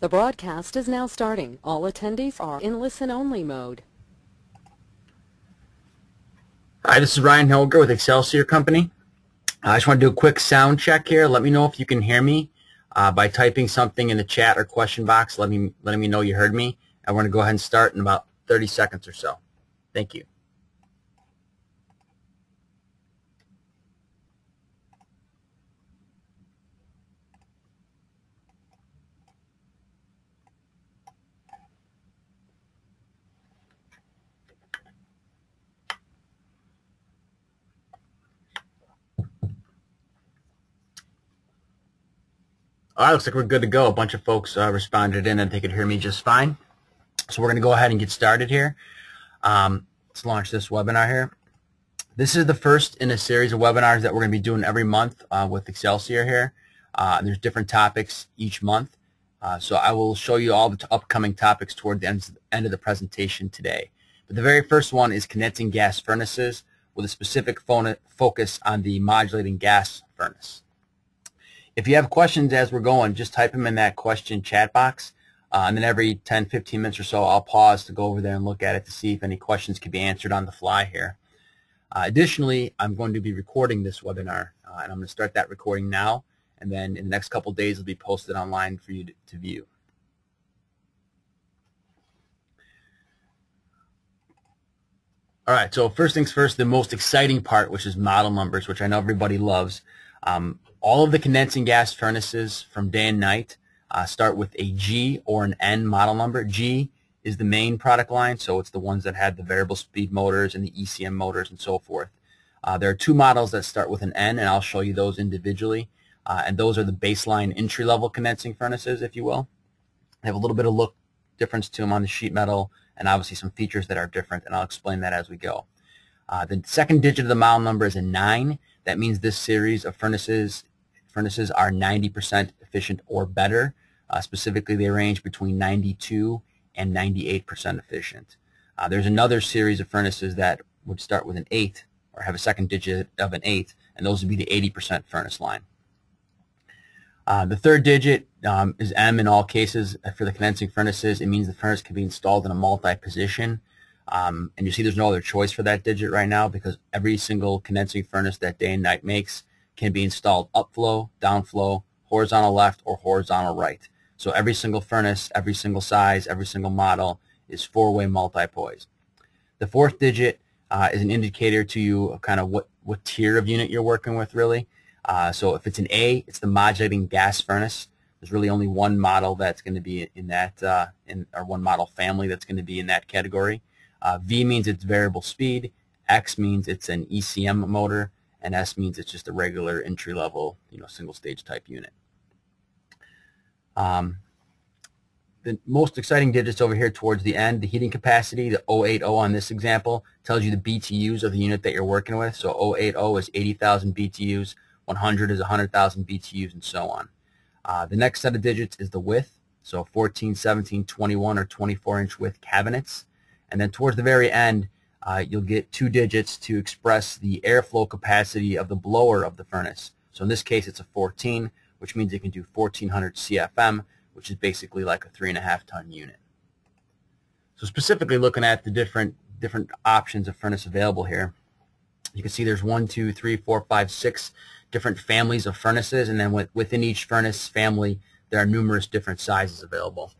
The broadcast is now starting. All attendees are in listen-only mode. Hi, this is Ryan Helger with Excelsior Company. I just want to do a quick sound check here. Let me know if you can hear me uh, by typing something in the chat or question box, let me, letting me know you heard me. I want to go ahead and start in about 30 seconds or so. Thank you. All right, looks like we're good to go. A bunch of folks uh, responded in and they could hear me just fine. So we're going to go ahead and get started here. Um, let's launch this webinar here. This is the first in a series of webinars that we're going to be doing every month uh, with Excelsior here. Uh, there's different topics each month. Uh, so I will show you all the upcoming topics toward the end, end of the presentation today. But the very first one is condensing gas furnaces with a specific focus on the modulating gas furnace. If you have questions as we're going, just type them in that question chat box. Uh, and then every 10, 15 minutes or so, I'll pause to go over there and look at it to see if any questions can be answered on the fly here. Uh, additionally, I'm going to be recording this webinar, uh, and I'm going to start that recording now, and then in the next couple days, it'll be posted online for you to, to view. All right, so first things first, the most exciting part, which is model numbers, which I know everybody loves. Um, all of the condensing gas furnaces from day and night uh, start with a G or an N model number. G is the main product line, so it's the ones that had the variable speed motors and the ECM motors and so forth. Uh, there are two models that start with an N, and I'll show you those individually. Uh, and those are the baseline entry-level condensing furnaces, if you will. They have a little bit of look difference to them on the sheet metal, and obviously some features that are different, and I'll explain that as we go. Uh, the second digit of the model number is a 9. That means this series of furnaces furnaces are 90% efficient or better. Uh, specifically, they range between 92 and 98% efficient. Uh, there's another series of furnaces that would start with an 8 or have a second digit of an 8, and those would be the 80% furnace line. Uh, the third digit um, is M in all cases for the condensing furnaces. It means the furnace can be installed in a multi-position. Um, and you see there's no other choice for that digit right now because every single condensing furnace that day and night makes can be installed upflow, downflow, horizontal left, or horizontal right. So every single furnace, every single size, every single model is four-way multi-poise. The fourth digit uh, is an indicator to you of kind of what, what tier of unit you're working with really. Uh, so if it's an A, it's the modulating gas furnace. There's really only one model that's going to be in that, uh, in, or one model family that's going to be in that category. Uh, v means it's variable speed. X means it's an ECM motor and S means it's just a regular entry-level, you know, single-stage type unit. Um, the most exciting digits over here towards the end, the heating capacity, the 080 on this example, tells you the BTUs of the unit that you're working with. So 080 is 80,000 BTUs, 100 is 100,000 BTUs, and so on. Uh, the next set of digits is the width, so 14, 17, 21, or 24-inch width cabinets. And then towards the very end, uh, you'll get two digits to express the airflow capacity of the blower of the furnace. So in this case, it's a 14, which means it can do 1400 CFM, which is basically like a three and a half ton unit. So specifically looking at the different different options of furnace available here, you can see there's one, two, three, four, five, six different families of furnaces, and then within each furnace family, there are numerous different sizes available.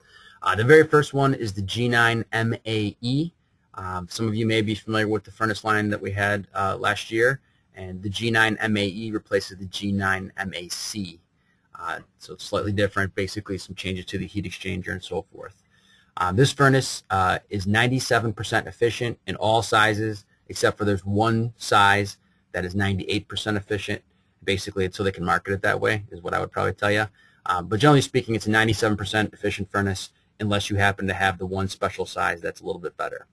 Uh, the very first one is the G9MAE. Um, some of you may be familiar with the furnace line that we had uh, last year, and the G9MAE replaces the G9MAC. Uh, so it's slightly different, basically some changes to the heat exchanger and so forth. Um, this furnace uh, is 97% efficient in all sizes, except for there's one size that is 98% efficient. Basically, it's so they can market it that way, is what I would probably tell you. Um, but generally speaking, it's a 97% efficient furnace unless you happen to have the one special size that's a little bit better.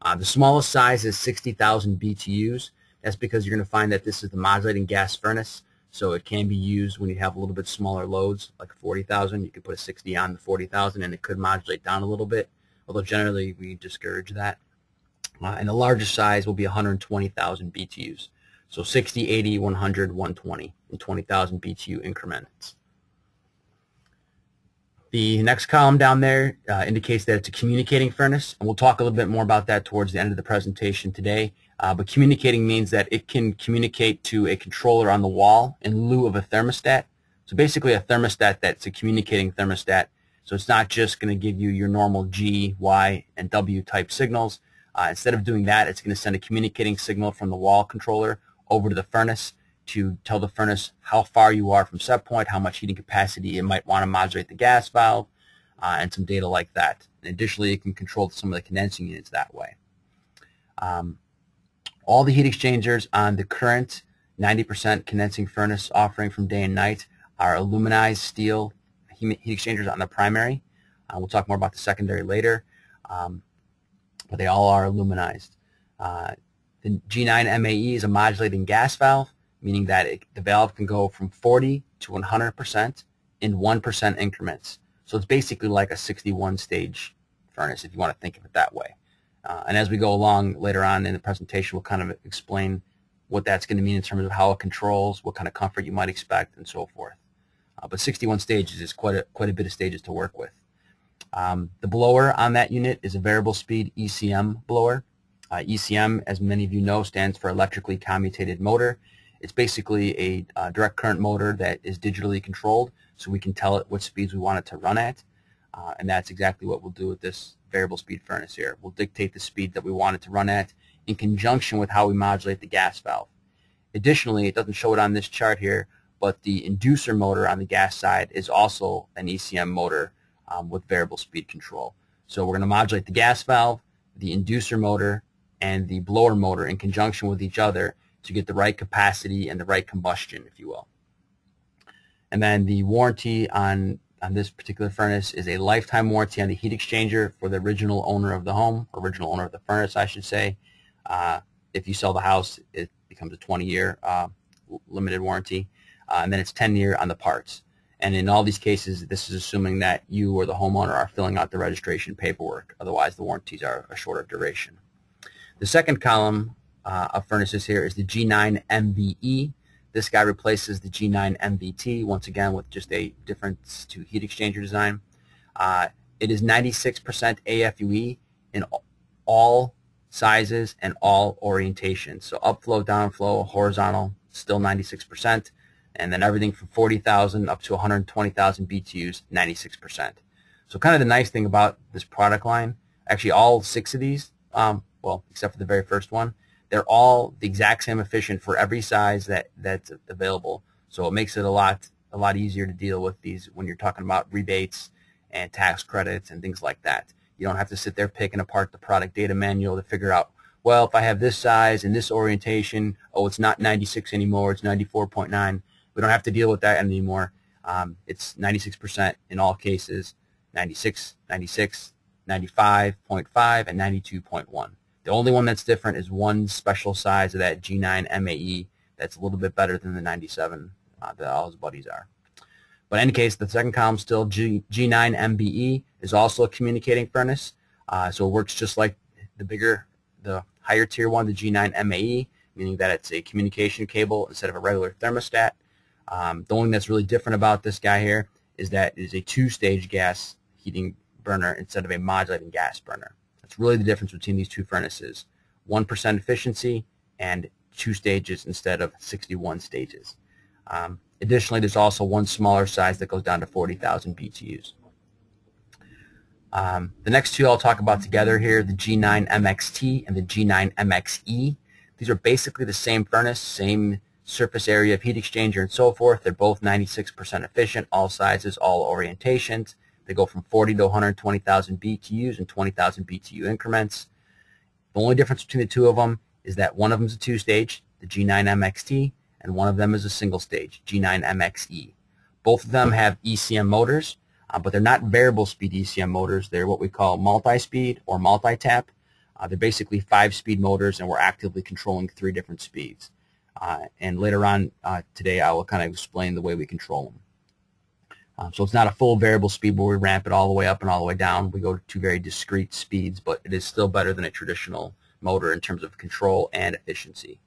Uh, the smallest size is 60,000 BTUs. That's because you're going to find that this is the modulating gas furnace, so it can be used when you have a little bit smaller loads, like 40,000. You could put a 60 on the 40,000, and it could modulate down a little bit, although generally we discourage that. Uh, and the largest size will be 120,000 BTUs. So 60, 80, 100, 120, and 20,000 BTU increments. The next column down there uh, indicates that it's a communicating furnace, and we'll talk a little bit more about that towards the end of the presentation today. Uh, but communicating means that it can communicate to a controller on the wall in lieu of a thermostat. So basically a thermostat that's a communicating thermostat. So it's not just going to give you your normal G, Y, and W type signals. Uh, instead of doing that, it's going to send a communicating signal from the wall controller over to the furnace to tell the furnace how far you are from set point, how much heating capacity it might want to modulate the gas valve, uh, and some data like that. And additionally, it can control some of the condensing units that way. Um, all the heat exchangers on the current 90% condensing furnace offering from day and night are aluminized steel heat exchangers on the primary. Uh, we'll talk more about the secondary later, um, but they all are aluminized. Uh, the G9 MAE is a modulating gas valve meaning that it, the valve can go from 40 to 100% in 1% increments. So it's basically like a 61 stage furnace if you want to think of it that way. Uh, and as we go along later on in the presentation, we'll kind of explain what that's going to mean in terms of how it controls, what kind of comfort you might expect, and so forth. Uh, but 61 stages is quite a, quite a bit of stages to work with. Um, the blower on that unit is a variable speed ECM blower. Uh, ECM, as many of you know, stands for electrically commutated motor. It's basically a uh, direct current motor that is digitally controlled, so we can tell it what speeds we want it to run at. Uh, and that's exactly what we'll do with this variable speed furnace here. We'll dictate the speed that we want it to run at in conjunction with how we modulate the gas valve. Additionally, it doesn't show it on this chart here, but the inducer motor on the gas side is also an ECM motor um, with variable speed control. So we're going to modulate the gas valve, the inducer motor, and the blower motor in conjunction with each other to get the right capacity and the right combustion, if you will. And then the warranty on, on this particular furnace is a lifetime warranty on the heat exchanger for the original owner of the home, original owner of the furnace, I should say. Uh, if you sell the house, it becomes a 20-year uh, limited warranty. Uh, and then it's 10-year on the parts. And in all these cases, this is assuming that you or the homeowner are filling out the registration paperwork. Otherwise, the warranties are a shorter duration. The second column uh, of furnaces here is the G9 MVE. This guy replaces the G9 MVT, once again with just a difference to heat exchanger design. Uh, it is 96% AFUE in all sizes and all orientations. So upflow, downflow, horizontal, still 96%. And then everything from 40,000 up to 120,000 BTUs, 96%. So kind of the nice thing about this product line, actually all six of these, um, well, except for the very first one, they're all the exact same efficient for every size that that's available. So it makes it a lot a lot easier to deal with these when you're talking about rebates and tax credits and things like that. You don't have to sit there picking apart the product data manual to figure out, well, if I have this size and this orientation, oh, it's not 96 anymore, it's 94.9. We don't have to deal with that anymore. Um, it's 96% in all cases, 96, 96, 95.5, and 92.1. The only one that's different is one special size of that G9 MAE that's a little bit better than the 97 uh, that all his buddies are. But in any case, the second column still G, G9 MVE is also a communicating furnace. Uh, so it works just like the bigger, the higher tier one, the G9 MAE, meaning that it's a communication cable instead of a regular thermostat. Um, the only thing that's really different about this guy here is that it is a two-stage gas heating burner instead of a modulating gas burner. That's really the difference between these two furnaces. 1% efficiency and two stages instead of 61 stages. Um, additionally, there's also one smaller size that goes down to 40,000 BTUs. Um, the next two I'll talk about together here, the G9 MXT and the G9 MXE. These are basically the same furnace, same surface area of heat exchanger and so forth. They're both 96% efficient, all sizes, all orientations. They go from 40 to 120,000 BTUs in 20,000 BTU increments. The only difference between the two of them is that one of them is a two-stage, the G9MXT, and one of them is a single-stage, G9MXE. Both of them have ECM motors, uh, but they're not variable speed ECM motors. They're what we call multi-speed or multi-tap. Uh, they're basically five-speed motors, and we're actively controlling three different speeds. Uh, and later on uh, today, I will kind of explain the way we control them. Um, so it's not a full variable speed where we ramp it all the way up and all the way down. We go to very discrete speeds, but it is still better than a traditional motor in terms of control and efficiency.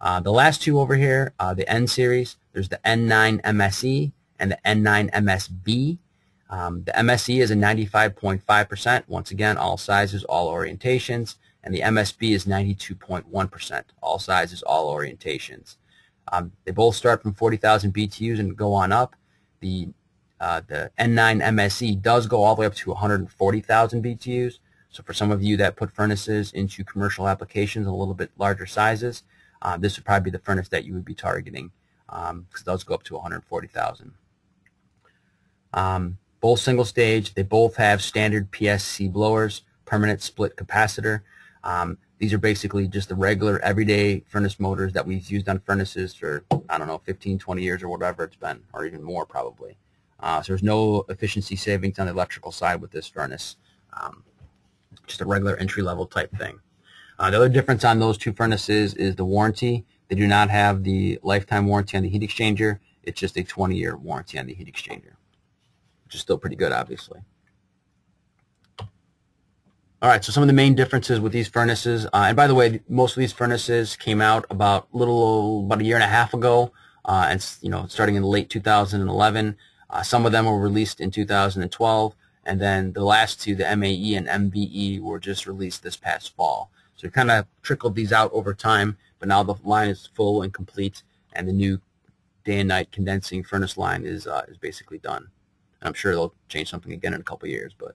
Uh, the last two over here, uh, the N series, there's the N9 MSE and the N9 MSB. Um, the MSE is a 95.5%. Once again, all sizes, all orientations. And the MSB is 92.1%. All sizes, all orientations. Um, they both start from 40,000 BTUs and go on up. The uh, the N9 MSE does go all the way up to 140,000 BTUs. So for some of you that put furnaces into commercial applications a little bit larger sizes, uh, this would probably be the furnace that you would be targeting because um, does go up to 140,000. Um, both single stage, they both have standard PSC blowers, permanent split capacitor. Um, these are basically just the regular everyday furnace motors that we've used on furnaces for, I don't know, 15, 20 years or whatever it's been, or even more probably. Uh, so there's no efficiency savings on the electrical side with this furnace. Um, just a regular entry-level type thing. Uh, the other difference on those two furnaces is the warranty. They do not have the lifetime warranty on the heat exchanger. It's just a 20-year warranty on the heat exchanger, which is still pretty good, obviously. All right, so some of the main differences with these furnaces, uh, and by the way, most of these furnaces came out about little about a year and a half ago, uh, and you know, starting in late 2011. Uh, some of them were released in 2012, and then the last two, the MAE and MVE, were just released this past fall. So we kind of trickled these out over time, but now the line is full and complete, and the new day and night condensing furnace line is uh, is basically done. And I'm sure they'll change something again in a couple years, but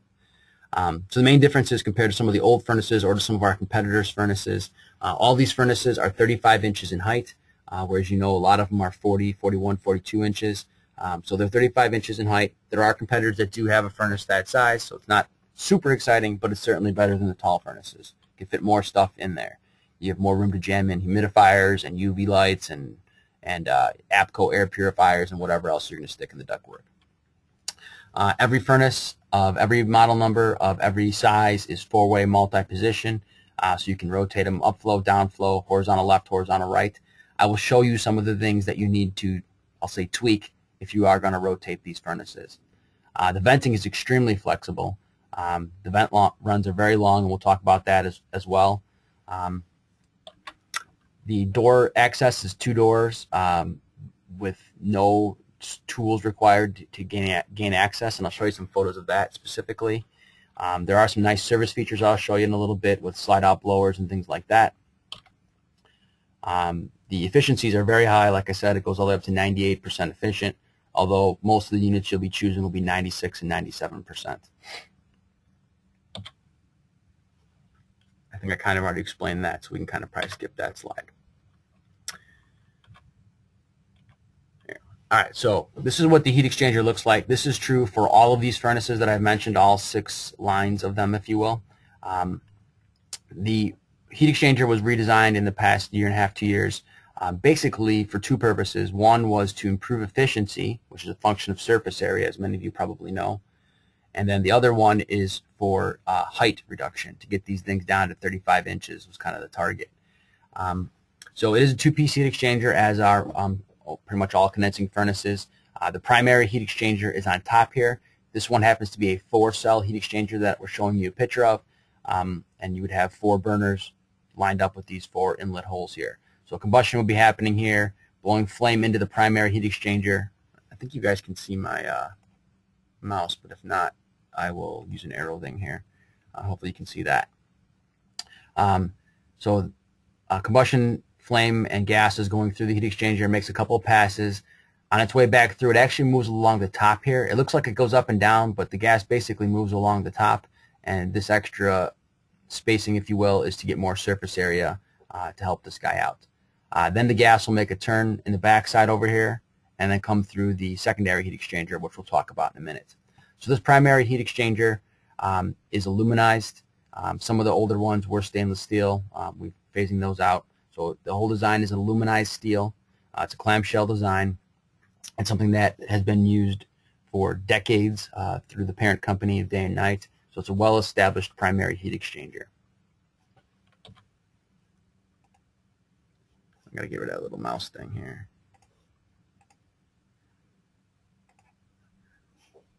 um, so the main difference is compared to some of the old furnaces or to some of our competitors' furnaces, uh, all these furnaces are 35 inches in height, uh, whereas you know a lot of them are 40, 41, 42 inches. Um, so they're 35 inches in height. There are competitors that do have a furnace that size, so it's not super exciting, but it's certainly better than the tall furnaces. You can fit more stuff in there. You have more room to jam in humidifiers and UV lights and and uh, APCO air purifiers and whatever else you're going to stick in the ductwork. Uh, every furnace of every model number of every size is four-way multi-position, uh, so you can rotate them upflow, downflow, horizontal left, horizontal right. I will show you some of the things that you need to, I'll say, tweak if you are going to rotate these furnaces. Uh, the venting is extremely flexible. Um, the vent runs are very long, and we'll talk about that as, as well. Um, the door access is two doors um, with no tools required to, gain, gain access, and I'll show you some photos of that specifically. Um, there are some nice service features I'll show you in a little bit with slide-out blowers and things like that. Um, the efficiencies are very high. Like I said, it goes all the way up to 98% efficient, although most of the units you'll be choosing will be 96 and 97%. I think I kind of already explained that, so we can kind of probably skip that slide. All right, so this is what the heat exchanger looks like. This is true for all of these furnaces that I've mentioned, all six lines of them, if you will. Um, the heat exchanger was redesigned in the past year and a half, two years, um, basically for two purposes. One was to improve efficiency, which is a function of surface area, as many of you probably know. And then the other one is for uh, height reduction, to get these things down to 35 inches was kind of the target. Um, so it is a two-piece heat exchanger, as our um, pretty much all condensing furnaces. Uh, the primary heat exchanger is on top here. This one happens to be a four-cell heat exchanger that we're showing you a picture of, um, and you would have four burners lined up with these four inlet holes here. So combustion would be happening here, blowing flame into the primary heat exchanger. I think you guys can see my uh, mouse, but if not, I will use an arrow thing here. Uh, hopefully you can see that. Um, so uh, combustion flame and gas is going through the heat exchanger, makes a couple of passes. On its way back through, it actually moves along the top here. It looks like it goes up and down, but the gas basically moves along the top, and this extra spacing, if you will, is to get more surface area uh, to help this guy out. Uh, then the gas will make a turn in the backside over here, and then come through the secondary heat exchanger, which we'll talk about in a minute. So this primary heat exchanger um, is aluminized. Um, some of the older ones were stainless steel. Um, we're phasing those out. So the whole design is aluminized steel. Uh, it's a clamshell design. It's something that has been used for decades uh, through the parent company of Day and Night. So it's a well-established primary heat exchanger. I gotta get rid of that little mouse thing here.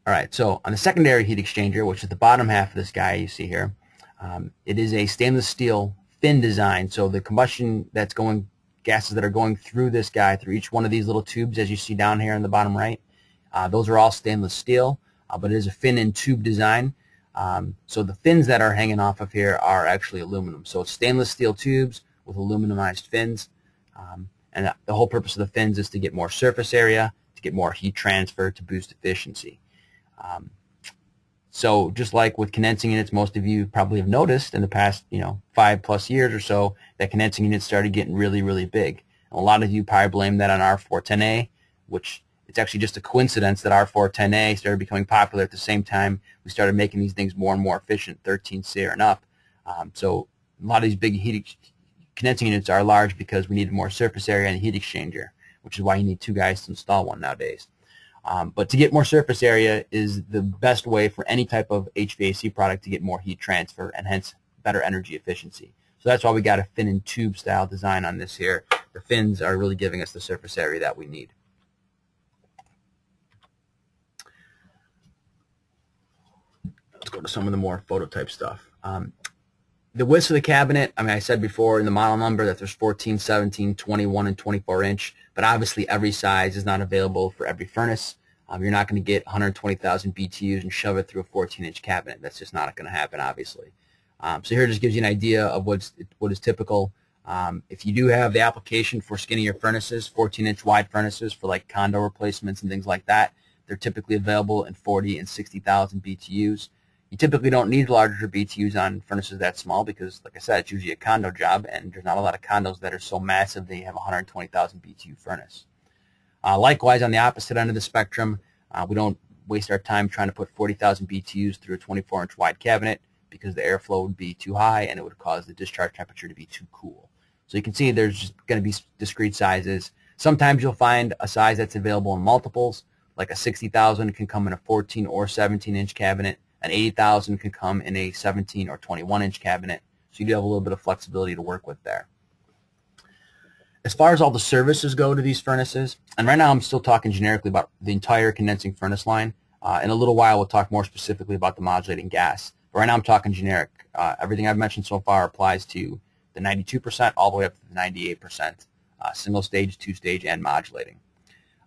All right, so on the secondary heat exchanger, which is the bottom half of this guy you see here, um, it is a stainless steel fin design. So the combustion that's going, gases that are going through this guy, through each one of these little tubes, as you see down here in the bottom right, uh, those are all stainless steel. uh, but it is a fin and tube design. Um, so the fins that are hanging off of here are actually aluminum. So it's stainless steel tubes with aluminumized fins. Um, and the whole purpose of the fins is to get more surface area, to get more heat transfer, to boost efficiency. Um, so just like with condensing units, most of you probably have noticed in the past, you know, five plus years or so, that condensing units started getting really, really big. A lot of you probably blame that on R410A, which it's actually just a coincidence that R410A started becoming popular at the same time we started making these things more and more efficient, 13 SEER and up. Um, so a lot of these big heat condensing units are large because we needed more surface area and heat exchanger, which is why you need two guys to install one nowadays. Um, but to get more surface area is the best way for any type of HVAC product to get more heat transfer and hence better energy efficiency. So that's why we got a fin and tube style design on this here. The fins are really giving us the surface area that we need. Let's go to some of the more phototype stuff. Um, the width of the cabinet, I mean, I said before in the model number that there's 14, 17, 21, and 24 inch, but obviously every size is not available for every furnace. Um, you're not going to get 120,000 BTUs and shove it through a 14 inch cabinet. That's just not going to happen, obviously. Um, so here just gives you an idea of what's what is typical. Um, if you do have the application for skinnier furnaces, 14-inch wide furnaces for like condo replacements and things like that, they're typically available in 40 and 60,000 BTUs. You typically don't need larger BTUs on furnaces that small because, like I said, it's usually a condo job, and there's not a lot of condos that are so massive they have a 120,000 BTU furnace. Uh, likewise, on the opposite end of the spectrum, uh, we don't waste our time trying to put 40,000 BTUs through a 24-inch wide cabinet because the airflow would be too high and it would cause the discharge temperature to be too cool. So you can see there's going to be discrete sizes. Sometimes you'll find a size that's available in multiples, like a 60,000 can come in a 14 or 17 inch cabinet. An 80,000 can come in a 17 or 21 inch cabinet. So you do have a little bit of flexibility to work with there. As far as all the services go to these furnaces, and right now I'm still talking generically about the entire condensing furnace line. Uh, in a little while, we'll talk more specifically about the modulating gas. But right now I'm talking generic. Uh, everything I've mentioned so far applies to the 92% all the way up to the 98%, uh, single stage, two stage, and modulating.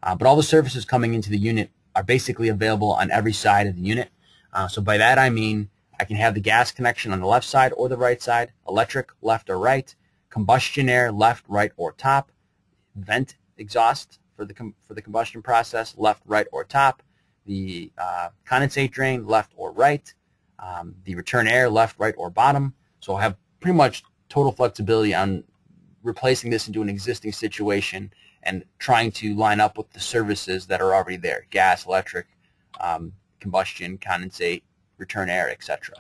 Uh, but all the services coming into the unit are basically available on every side of the unit. Uh, so by that I mean I can have the gas connection on the left side or the right side, electric left or right, combustion air left, right, or top, vent exhaust for the for the combustion process left, right, or top, the uh, condensate drain left or right, um, the return air left, right, or bottom. So I have pretty much total flexibility on replacing this into an existing situation and trying to line up with the services that are already there, gas, electric, um, combustion, condensate, return air, etc.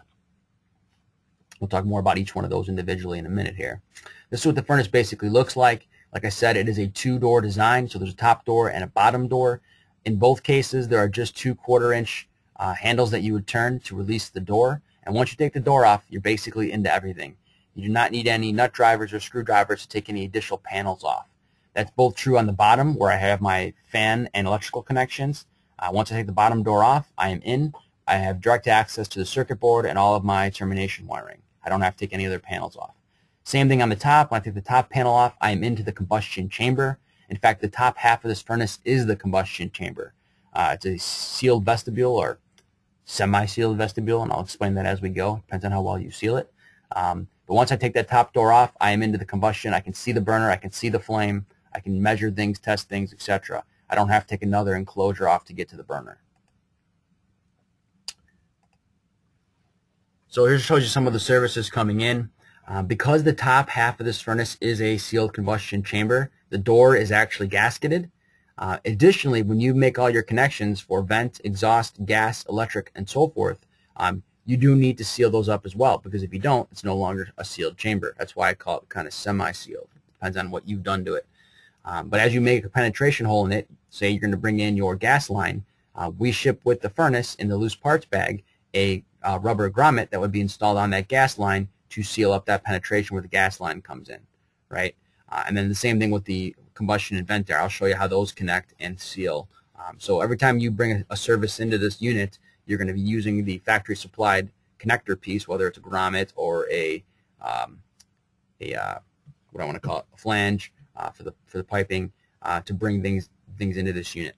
We'll talk more about each one of those individually in a minute here. This is what the furnace basically looks like. Like I said, it is a two-door design, so there's a top door and a bottom door. In both cases, there are just two quarter-inch uh, handles that you would turn to release the door. And once you take the door off, you're basically into everything. You do not need any nut drivers or screwdrivers to take any additional panels off. That's both true on the bottom where I have my fan and electrical connections. Uh, once I take the bottom door off, I am in. I have direct access to the circuit board and all of my termination wiring. I don't have to take any other panels off. Same thing on the top. When I take the top panel off, I am into the combustion chamber. In fact, the top half of this furnace is the combustion chamber. Uh, it's a sealed vestibule or semi-sealed vestibule, and I'll explain that as we go. Depends on how well you seal it. Um, but once I take that top door off, I am into the combustion. I can see the burner. I can see the flame. I can measure things, test things, etc. I don't have to take another enclosure off to get to the burner. So here shows you some of the services coming in. Uh, because the top half of this furnace is a sealed combustion chamber, the door is actually gasketed. Uh, additionally, when you make all your connections for vent, exhaust, gas, electric, and so forth, um, you do need to seal those up as well because if you don't, it's no longer a sealed chamber. That's why I call it kind of semi-sealed. Depends on what you've done to it. Um, but as you make a penetration hole in it, say you're going to bring in your gas line, uh, we ship with the furnace in the loose parts bag a uh, rubber grommet that would be installed on that gas line to seal up that penetration where the gas line comes in, right? Uh, and then the same thing with the combustion vent I'll show you how those connect and seal. Um, so every time you bring a, a, service into this unit, you're going to be using the factory supplied connector piece, whether it's a grommet or a, um, a uh, what I want to call it, a flange uh, for the for the piping uh, to bring things things into this unit.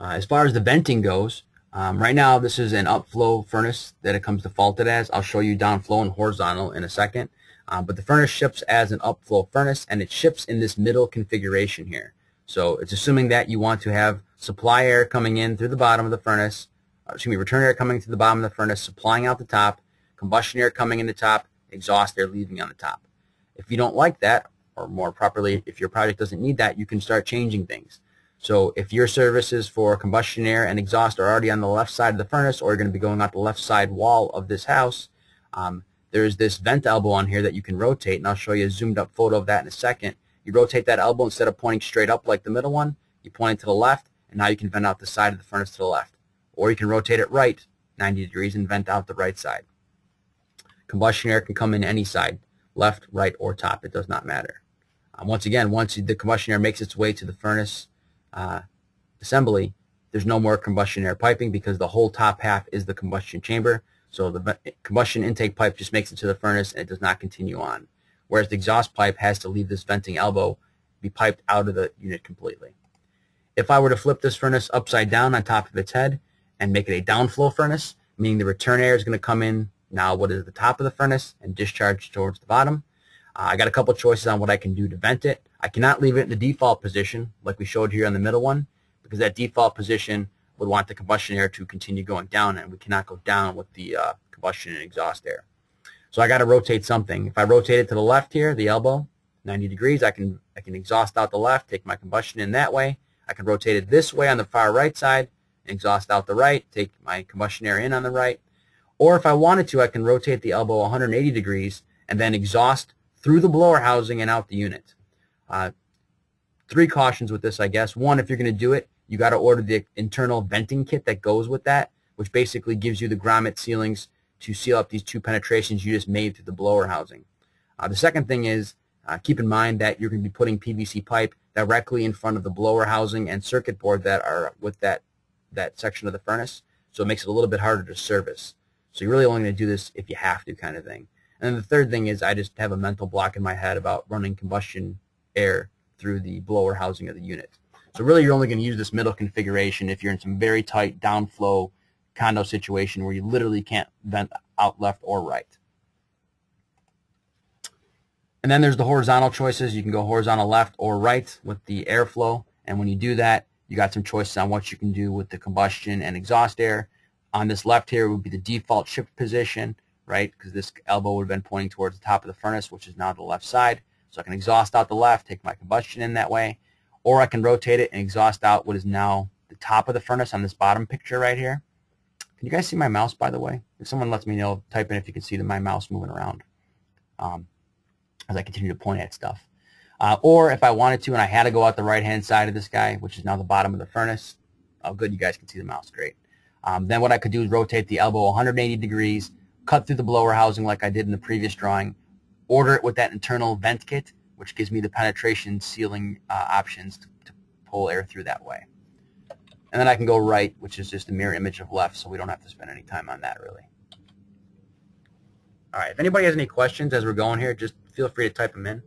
Uh, as far as the venting goes, um, right now this is an upflow furnace that it comes defaulted as. I'll show you downflow and horizontal in a second. Um, but the furnace ships as an upflow furnace and it ships in this middle configuration here. So it's assuming that you want to have supply air coming in through the bottom of the furnace, uh, excuse me, return air coming to the bottom of the furnace, supplying out the top, combustion air coming in the top, exhaust air leaving on the top. If you don't like that, or more properly, if your project doesn't need that, you can start changing things. So if your services for combustion air and exhaust are already on the left side of the furnace or are going to be going out the left side wall of this house, um, there's this vent elbow on here that you can rotate, and I'll show you a zoomed up photo of that in a second. You rotate that elbow instead of pointing straight up like the middle one, you point it to the left, and now you can vent out the side of the furnace to the left. Or you can rotate it right 90 degrees and vent out the right side. Combustion air can come in any side, left, right, or top. It does not matter. Um, once again, once the combustion air makes its way to the furnace uh, assembly, there's no more combustion air piping because the whole top half is the combustion chamber. So the combustion intake pipe just makes it to the furnace and it does not continue on. Whereas the exhaust pipe has to leave this venting elbow, be piped out of the unit completely. If I were to flip this furnace upside down on top of its head and make it a downflow furnace, meaning the return air is going to come in now what is the top of the furnace and discharge towards the bottom. Uh, I got a couple choices on what I can do to vent it. I cannot leave it in the default position like we showed here on the middle one because that default position would want the combustion air to continue going down and we cannot go down with the uh, combustion and exhaust air. So I got to rotate something. If I rotate it to the left here, the elbow, 90 degrees, I can, I can exhaust out the left, take my combustion in that way. I can rotate it this way on the far right side, exhaust out the right, take my combustion air in on the right. Or if I wanted to, I can rotate the elbow 180 degrees and then exhaust through the blower housing and out the unit. Uh, three cautions with this, I guess. One, if you're going to do it, you got to order the internal venting kit that goes with that, which basically gives you the grommet sealings to seal up these two penetrations you just made through the blower housing. Uh, the second thing is uh, keep in mind that you're going to be putting PVC pipe directly in front of the blower housing and circuit board that are with that, that section of the furnace, so it makes it a little bit harder to service. So you're really only going to do this if you have to kind of thing. And the third thing is I just have a mental block in my head about running combustion air through the blower housing of the unit. So really you're only going to use this middle configuration if you're in some very tight downflow condo situation where you literally can't vent out left or right. And then there's the horizontal choices. You can go horizontal left or right with the airflow. And when you do that, you got some choices on what you can do with the combustion and exhaust air. On this left here would be the default shift position right? Because this elbow would have been pointing towards the top of the furnace, which is now the left side. So I can exhaust out the left, take my combustion in that way, or I can rotate it and exhaust out what is now the top of the furnace on this bottom picture right here. Can you guys see my mouse, by the way? If someone lets me know, type in if you can see my mouse moving around um, as I continue to point at stuff. Uh, or if I wanted to and I had to go out the right-hand side of this guy, which is now the bottom of the furnace, oh, good, you guys can see the mouse, great. Um, then what I could do is rotate the elbow 180 degrees, cut through the blower housing like I did in the previous drawing, order it with that internal vent kit, which gives me the penetration sealing uh, options to, to pull air through that way. And then I can go right, which is just a mirror image of left, so we don't have to spend any time on that really. All right, if anybody has any questions as we're going here, just feel free to type them in.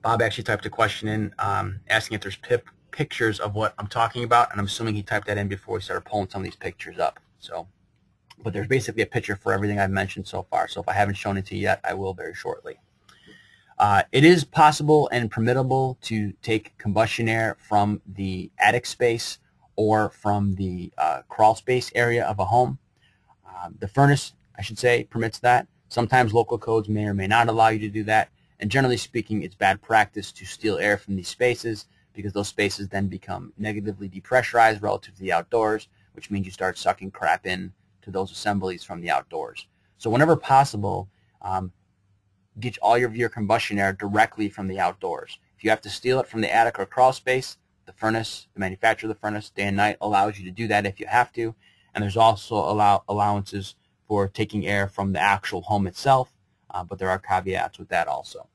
Bob actually typed a question in um, asking if there's pip pictures of what I'm talking about, and I'm assuming he typed that in before he started pulling some of these pictures up. So, but there's basically a picture for everything I've mentioned so far. So if I haven't shown it to you yet, I will very shortly. Uh, it is possible and permittable to take combustion air from the attic space or from the uh, crawl space area of a home. Uh, the furnace, I should say, permits that. Sometimes local codes may or may not allow you to do that. And generally speaking, it's bad practice to steal air from these spaces because those spaces then become negatively depressurized relative to the outdoors, which means you start sucking crap in to those assemblies from the outdoors. So whenever possible, um, get all your, your combustion air directly from the outdoors. If you have to steal it from the attic or crawl space, the furnace, the manufacturer of the furnace, day and night allows you to do that if you have to. And there's also allow, allowances for taking air from the actual home itself, uh, but there are caveats with that also.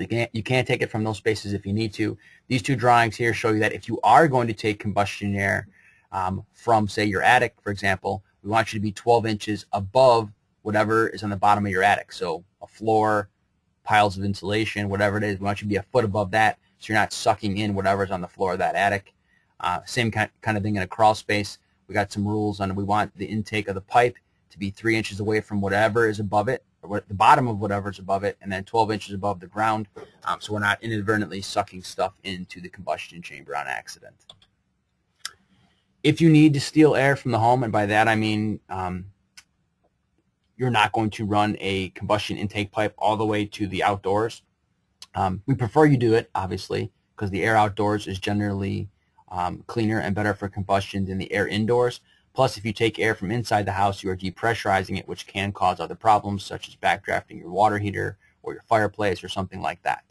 You can't, you can't take it from those spaces if you need to. These two drawings here show you that if you are going to take combustion air um, from, say, your attic, for example, we want you to be 12 inches above whatever is on the bottom of your attic. So a floor, piles of insulation, whatever it is, we want you to be a foot above that so you're not sucking in whatever's on the floor of that attic. Uh, same kind, kind of thing in a crawl space. We got some rules on we want the intake of the pipe to be three inches away from whatever is above it, the bottom of whatever is above it, and then 12 inches above the ground, um, so we're not inadvertently sucking stuff into the combustion chamber on accident. If you need to steal air from the home, and by that I mean um, you're not going to run a combustion intake pipe all the way to the outdoors. Um, we prefer you do it, obviously, because the air outdoors is generally um, cleaner and better for combustion than the air indoors. Plus, if you take air from inside the house, you are depressurizing it, which can cause other problems, such as backdrafting your water heater or your fireplace or something like that.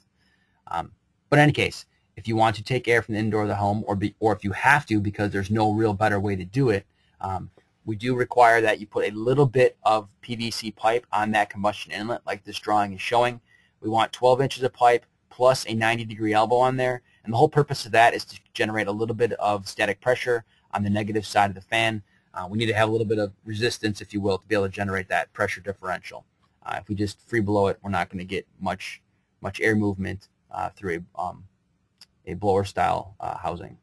Um, but in any case, if you want to take air from the indoor of the home, or, be, or if you have to because there's no real better way to do it, um, we do require that you put a little bit of PVC pipe on that combustion inlet like this drawing is showing. We want 12 inches of pipe plus a 90 degree elbow on there. And the whole purpose of that is to generate a little bit of static pressure on the negative side of the fan. Uh, we need to have a little bit of resistance, if you will, to be able to generate that pressure differential. Uh, if we just free blow it, we're not going to get much much air movement uh, through a, um, a blower style uh, housing.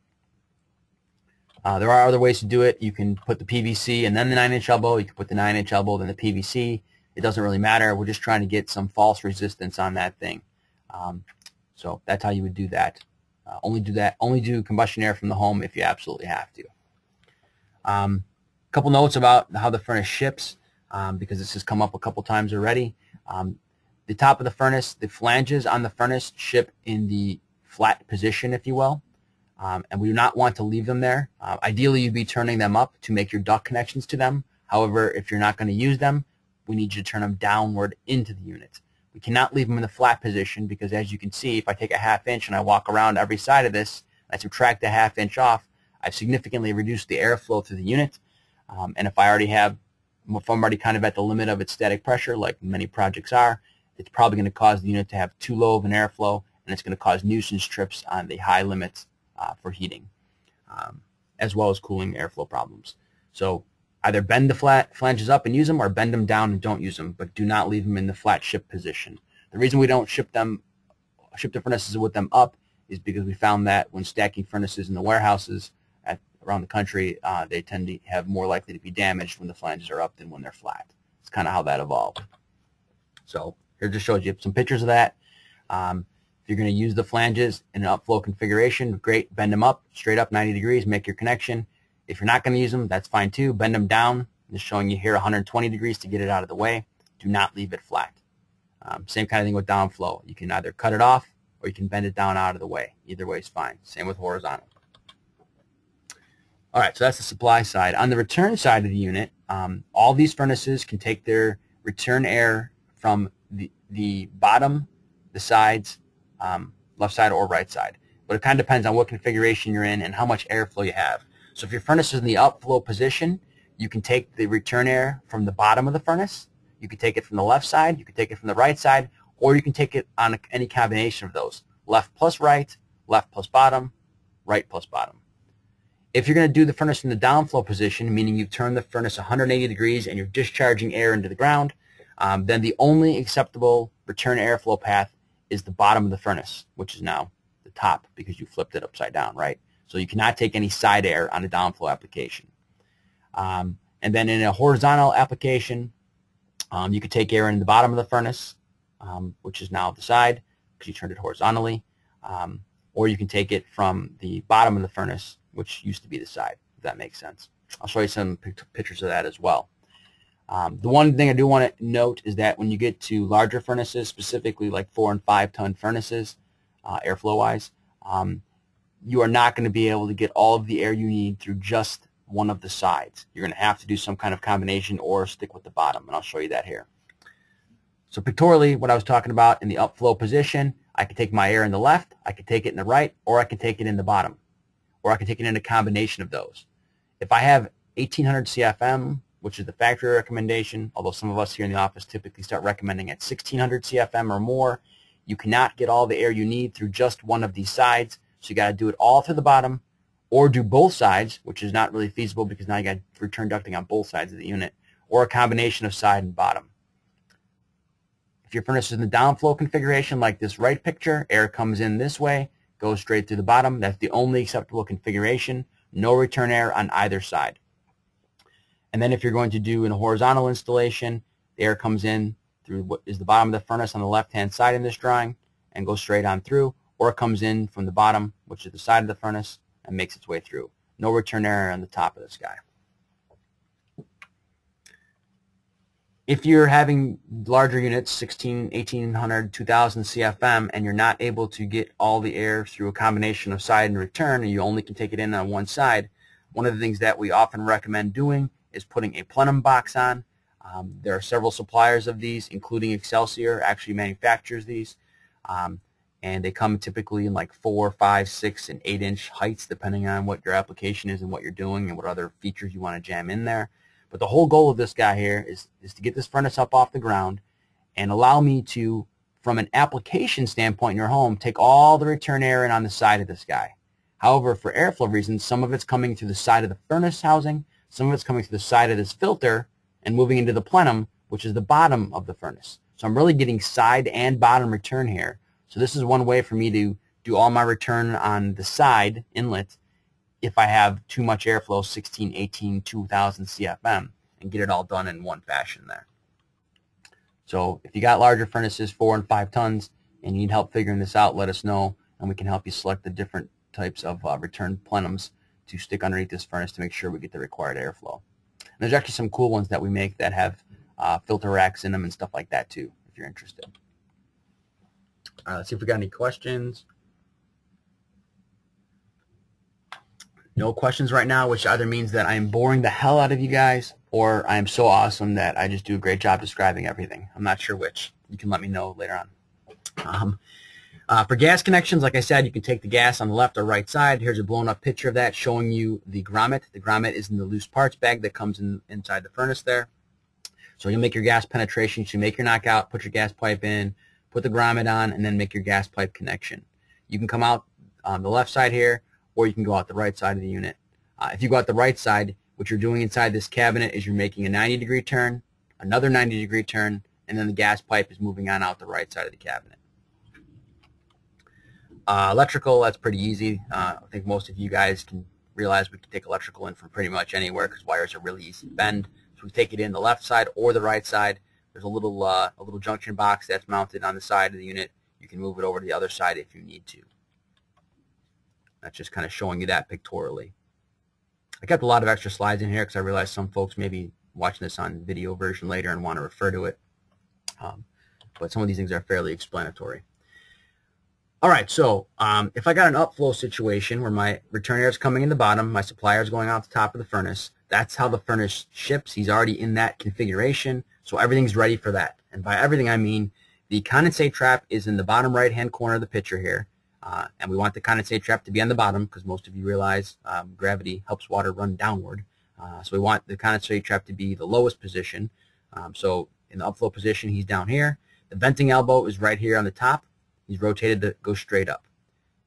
Uh, there are other ways to do it. You can put the PVC and then the 9-inch elbow. You can put the 9-inch elbow, then the PVC. It doesn't really matter. We're just trying to get some false resistance on that thing. Um, so that's how you would do that. Uh, only do that. Only do combustion air from the home if you absolutely have to. Um, couple notes about how the furnace ships, um, because this has come up a couple times already. Um, the top of the furnace, the flanges on the furnace ship in the flat position, if you will. Um, and we do not want to leave them there. Uh, ideally, you'd be turning them up to make your duct connections to them. However, if you're not going to use them, we need you to turn them downward into the unit. We cannot leave them in the flat position because as you can see, if I take a half inch and I walk around every side of this, I subtract a half inch off, I've significantly reduced the airflow through the unit. Um, and if I already have, if I'm already kind of at the limit of its static pressure, like many projects are, it's probably going to cause the unit to have too low of an airflow, and it's going to cause nuisance trips on the high limits uh, for heating, um, as well as cooling airflow problems. So Either bend the flat flanges up and use them or bend them down and don't use them, but do not leave them in the flat ship position. The reason we don't ship them, ship the furnaces with them up is because we found that when stacking furnaces in the warehouses around the country, uh, they tend to have more likely to be damaged when the flanges are up than when they're flat. It's kind of how that evolved. So here just shows you some pictures of that. Um, if you're going to use the flanges in an upflow configuration, great, bend them up, straight up 90 degrees, make your connection. If you're not going to use them, that's fine too. Bend them down. Just showing you here 120 degrees to get it out of the way. Do not leave it flat. Um, same kind of thing with downflow. You can either cut it off or you can bend it down out of the way. Either way is fine. Same with horizontal. All right, so that's the supply side. On the return side of the unit, um, all these furnaces can take their return air from the, the bottom, the sides, um, left side or right side. But it kind of depends on what configuration you're in and how much airflow you have. So if your furnace is in the upflow position, you can take the return air from the bottom of the furnace. You can take it from the left side. You can take it from the right side, or you can take it on any combination of those. Left plus right, left plus bottom, right plus bottom. If you're going to do the furnace in the downflow position, meaning you've turned the furnace 180 degrees and you're discharging air into the ground, um, then the only acceptable return airflow path is the bottom of the furnace, which is now the top because you flipped it upside down, right? So you cannot take any side air on a downflow application. Um, and then in a horizontal application, um, you could take air in the bottom of the furnace, um, which is now the side because you turned it horizontally, um, or you can take it from the bottom of the furnace, which used to be the side, if that makes sense. I'll show you some pictures of that as well. Um, the one thing I do want to note is that when you get to larger furnaces, specifically like four and five ton furnaces, uh, airflow wise, um, you are not going to be able to get all of the air you need through just one of the sides. You're going to have to do some kind of combination or stick with the bottom, and I'll show you that here. So pictorially, what I was talking about in the upflow position, I could take my air in the left, I could take it in the right, or I could take it in the bottom, or I can take it in a combination of those. If I have 1800 CFM, which is the factory recommendation, although some of us here in the office typically start recommending at 1600 CFM or more, you cannot get all the air you need through just one of these sides. So you got to do it all through the bottom or do both sides, which is not really feasible because now you got return ducting on both sides of the unit, or a combination of side and bottom. If your furnace is in the downflow configuration like this right picture, air comes in this way, goes straight through the bottom. That's the only acceptable configuration. No return air on either side. And then if you're going to do in a horizontal installation, the air comes in through what is the bottom of the furnace on the left-hand side in this drawing and goes straight on through, or it comes in from the bottom, which is the side of the furnace, and makes its way through. No return air on the top of this guy. If you're having larger units, 16, 1800, 2000 CFM, and you're not able to get all the air through a combination of side and return, and you only can take it in on one side, one of the things that we often recommend doing is putting a plenum box on. Um, there are several suppliers of these, including Excelsior, actually manufactures these. Um, and they come typically in like four, five, six, and eight inch heights, depending on what your application is and what you're doing and what other features you want to jam in there. But the whole goal of this guy here is, is to get this furnace up off the ground and allow me to, from an application standpoint in your home, take all the return air in on the side of this guy. However, for airflow reasons, some of it's coming through the side of the furnace housing, some of it's coming through the side of this filter and moving into the plenum, which is the bottom of the furnace. So I'm really getting side and bottom return here. So this is one way for me to do all my return on the side inlet if I have too much airflow, 16, 18, 2000 CFM, and get it all done in one fashion there. So if you got larger furnaces, four and five tons, and you need help figuring this out, let us know, and we can help you select the different types of uh, return plenums to stick underneath this furnace to make sure we get the required airflow. And there's actually some cool ones that we make that have uh, filter racks in them and stuff like that too, if you're interested. Right, let's see if we got any questions. No questions right now, which either means that I'm boring the hell out of you guys or I am so awesome that I just do a great job describing everything. I'm not sure which. You can let me know later on. Um, uh, for gas connections, like I said, you can take the gas on the left or right side. Here's a blown up picture of that showing you the grommet. The grommet is in the loose parts bag that comes in inside the furnace there. So you'll make your gas penetration. You make your knockout, put your gas pipe in, put the grommet on, and then make your gas pipe connection. You can come out on the left side here, or you can go out the right side of the unit. Uh, if you go out the right side, what you're doing inside this cabinet is you're making a 90 degree turn, another 90 degree turn, and then the gas pipe is moving on out the right side of the cabinet. Uh, electrical, that's pretty easy. Uh, I think most of you guys can realize we can take electrical in from pretty much anywhere because wires are really easy to bend. So we take it in the left side or the right side. There's a little uh, a little junction box that's mounted on the side of the unit. You can move it over to the other side if you need to. That's just kind of showing you that pictorially. I kept a lot of extra slides in here because I realized some folks may be watching this on video version later and want to refer to it. Um, but some of these things are fairly explanatory. All right, so um, if I got an upflow situation where my return air is coming in the bottom, my supplier is going out the top of the furnace, that's how the furnace ships. He's already in that configuration, so everything's ready for that. And by everything, I mean the condensate trap is in the bottom right-hand corner of the picture here. Uh, and we want the condensate trap to be on the bottom because most of you realize um, gravity helps water run downward. Uh, so we want the condensate trap to be the lowest position. Um, so in the upflow position, he's down here. The venting elbow is right here on the top. He's rotated to go straight up.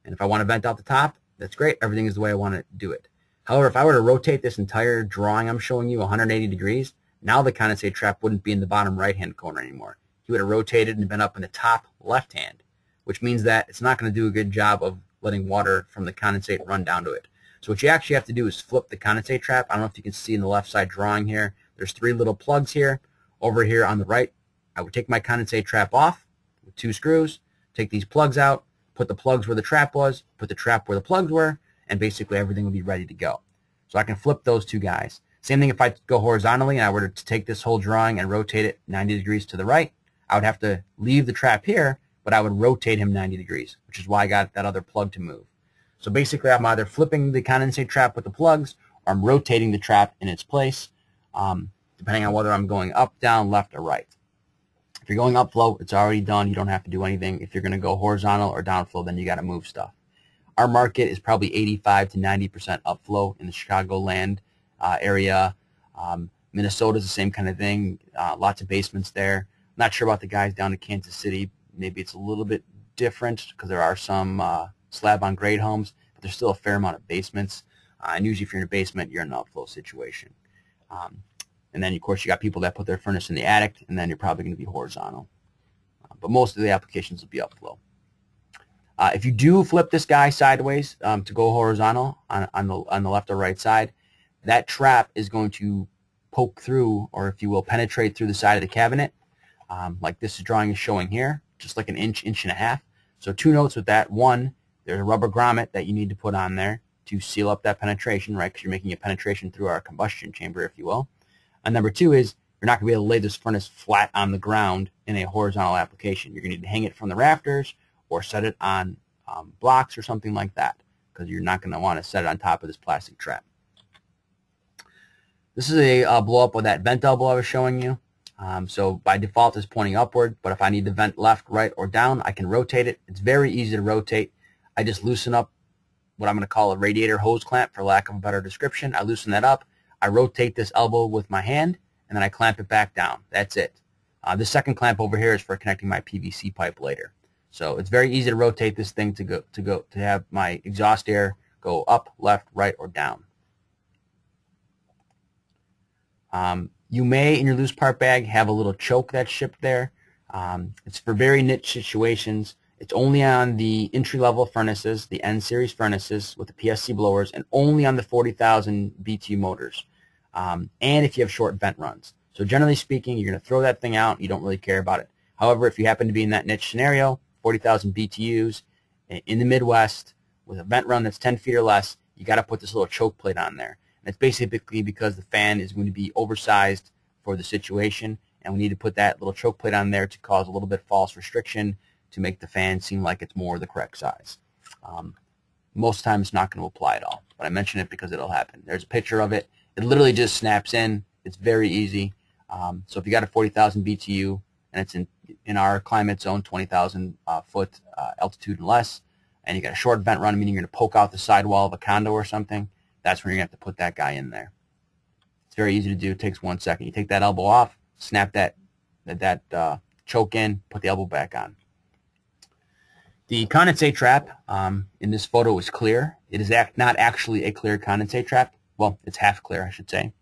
And if I want to vent out the top, that's great. Everything is the way I want to do it. However, if I were to rotate this entire drawing I'm showing you 180 degrees, now the condensate trap wouldn't be in the bottom right-hand corner anymore. He would have rotated and been up in the top left-hand which means that it's not going to do a good job of letting water from the condensate run down to it. So what you actually have to do is flip the condensate trap. I don't know if you can see in the left side drawing here. There's three little plugs here. Over here on the right, I would take my condensate trap off with two screws, take these plugs out, put the plugs where the trap was, put the trap where the plugs were, and basically everything would be ready to go. So I can flip those two guys. Same thing if I go horizontally and I were to take this whole drawing and rotate it 90 degrees to the right, I would have to leave the trap here but I would rotate him 90 degrees, which is why I got that other plug to move. So basically, I'm either flipping the condensate trap with the plugs, or I'm rotating the trap in its place, um, depending on whether I'm going up, down, left, or right. If you're going upflow, it's already done. You don't have to do anything. If you're going to go horizontal or downflow, then you got to move stuff. Our market is probably 85 to 90% upflow in the Chicagoland uh, area. Um, Minnesota is the same kind of thing. Uh, lots of basements there. Not sure about the guys down in Kansas City, maybe it's a little bit different because there are some uh, slab on grade homes, but there's still a fair amount of basements. Uh, and usually if you're in a basement, you're in an upflow situation. Um, and then, of course, you got people that put their furnace in the attic, and then you're probably going to be horizontal. Uh, but most of the applications will be upflow. Uh, if you do flip this guy sideways um, to go horizontal on, on, the, on the left or right side, that trap is going to poke through, or if you will, penetrate through the side of the cabinet, um, like this drawing is showing here, just like an inch, inch and a half. So two notes with that. One, there's a rubber grommet that you need to put on there to seal up that penetration, right, because you're making a penetration through our combustion chamber, if you will. And number two is you're not going to be able to lay this furnace flat on the ground in a horizontal application. You're going to need to hang it from the rafters or set it on um, blocks or something like that because you're not going to want to set it on top of this plastic trap. This is a uh, blow up with that vent elbow I was showing you. Um, so by default it's pointing upward, but if I need to vent left, right, or down, I can rotate it. It's very easy to rotate. I just loosen up what I'm going to call a radiator hose clamp for lack of a better description. I loosen that up. I rotate this elbow with my hand, and then I clamp it back down. That's it. Uh, the second clamp over here is for connecting my PVC pipe later. So it's very easy to rotate this thing to go to go to have my exhaust air go up, left, right, or down. Um, you may, in your loose part bag, have a little choke that's shipped there. Um, it's for very niche situations. It's only on the entry-level furnaces, the N-series furnaces with the PSC blowers, and only on the 40,000 BTU motors, um, and if you have short vent runs. So generally speaking, you're going to throw that thing out. You don't really care about it. However, if you happen to be in that niche scenario, 40,000 BTUs in the Midwest with a vent run that's 10 feet or less, you got to put this little choke plate on there. It's basically because the fan is going to be oversized for the situation, and we need to put that little choke plate on there to cause a little bit false restriction to make the fan seem like it's more the correct size. Um, most times it's not going to apply at all, but I mention it because it'll happen. There's a picture of it. It literally just snaps in. It's very easy. Um, so if you got a 40,000 BTU and it's in in our climate zone, 20,000 uh, foot uh, altitude and less, and you got a short vent run, meaning you're going to poke out the sidewall of a condo or something, that's when you're going to have to put that guy in there. It's very easy to do. It takes one second. You take that elbow off, snap that that, uh, choke in, put the elbow back on. The condensate trap um, in this photo is clear. It is act not actually a clear condensate trap. Well, it's half clear, I should say.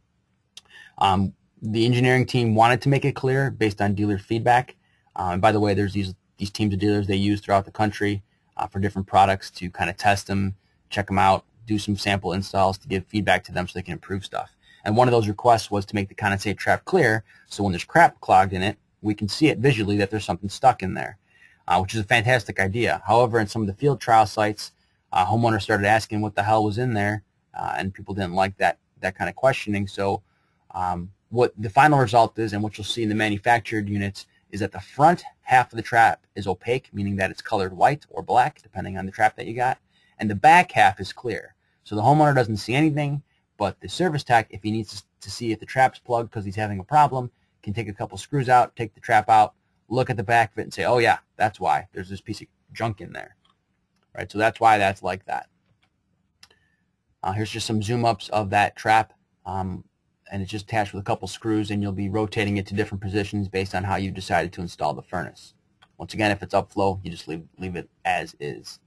Um, the engineering team wanted to make it clear based on dealer feedback. Uh, and by the way, there's these these teams of dealers they use throughout the country uh, for different products to kind of test them, check them out, do some sample installs to give feedback to them so they can improve stuff. And one of those requests was to make the condensate trap clear, so when there's crap clogged in it, we can see it visually that there's something stuck in there uh, which is a fantastic idea. However, in some of the field trial sites, uh, homeowners started asking what the hell was in there, uh, and people didn't like that that kind of questioning. So um, what the final result is, and what you'll see in the manufactured units, is that the front half of the trap is opaque, meaning that it's colored white or black, depending on the trap that you got, and the back half is clear. So the homeowner doesn't see anything, but the service tech, if he needs to see if the trap's plugged because he's having a problem, can take a couple screws out, take the trap out, look at the back of it and say, oh yeah, that's why. There's this piece of junk in there. Right, so that's why that's like that. Uh, here's just some zoom ups of that trap. Um, and it's just attached with a couple screws and you'll be rotating it to different positions based on how you decided to install the furnace. Once again, if it's upflow, you just leave, leave it as is.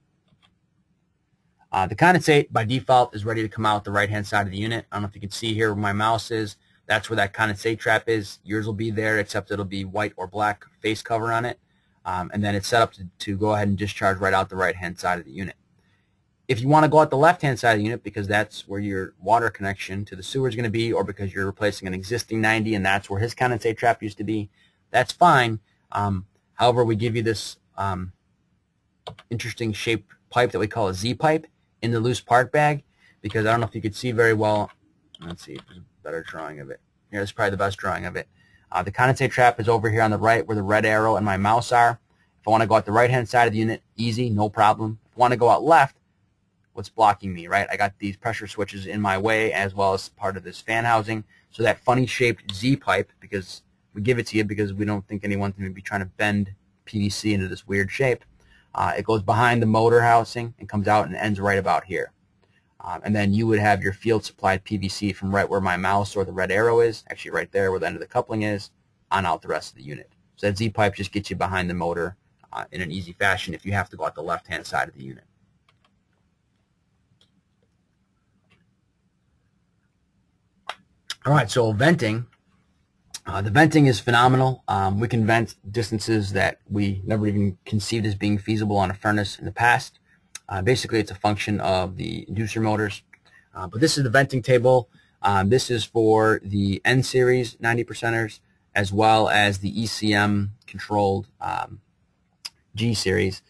Uh, the condensate, by default, is ready to come out the right-hand side of the unit. I don't know if you can see here where my mouse is. That's where that condensate trap is. Yours will be there, except it'll be white or black face cover on it. Um, and then it's set up to, to go ahead and discharge right out the right-hand side of the unit. If you want to go out the left-hand side of the unit because that's where your water connection to the sewer is going to be or because you're replacing an existing 90 and that's where his condensate trap used to be, that's fine. Um, however, we give you this um, interesting shaped pipe that we call a Z-pipe in the loose part bag because I don't know if you could see very well. Let's see if there's a better drawing of it. Here, this is probably the best drawing of it. Uh, the condensate trap is over here on the right where the red arrow and my mouse are. If I want to go out the right-hand side of the unit, easy, no problem. If I want to go out left, what's blocking me, right? I got these pressure switches in my way as well as part of this fan housing. So that funny shaped Z pipe, because we give it to you because we don't think anyone's going to be trying to bend PVC into this weird shape. Uh, it goes behind the motor housing and comes out and ends right about here. Um, and then you would have your field supplied PVC from right where my mouse or the red arrow is, actually right there where the end of the coupling is, on out the rest of the unit. So that Z-pipe just gets you behind the motor uh, in an easy fashion if you have to go out the left-hand side of the unit. All right, so venting. Uh, the venting is phenomenal. Um, we can vent distances that we never even conceived as being feasible on a furnace in the past. Uh, basically, it's a function of the inducer motors. Uh, but this is the venting table. Um, this is for the N series 90 percenters as well as the ECM controlled um, G series.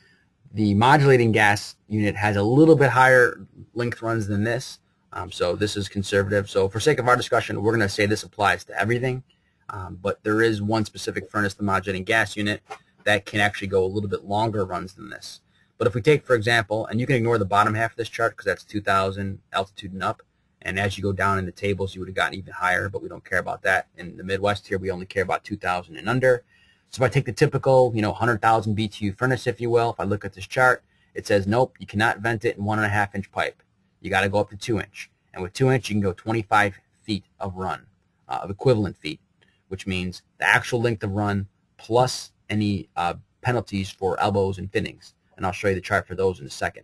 The modulating gas unit has a little bit higher length runs than this. Um, so this is conservative. So for sake of our discussion, we're going to say this applies to everything. Um, but there is one specific furnace, the modulating gas unit, that can actually go a little bit longer runs than this. But if we take, for example, and you can ignore the bottom half of this chart because that's 2,000 altitude and up, and as you go down in the tables, you would have gotten even higher, but we don't care about that. In the Midwest here, we only care about 2,000 and under. So if I take the typical, you know, 100,000 BTU furnace, if you will, if I look at this chart, it says, nope, you cannot vent it in one and a half inch pipe. You got to go up to two inch. And with two inch, you can go 25 feet of run, uh, of equivalent feet, which means the actual length of run plus any uh, penalties for elbows and fittings. And I'll show you the chart for those in a second.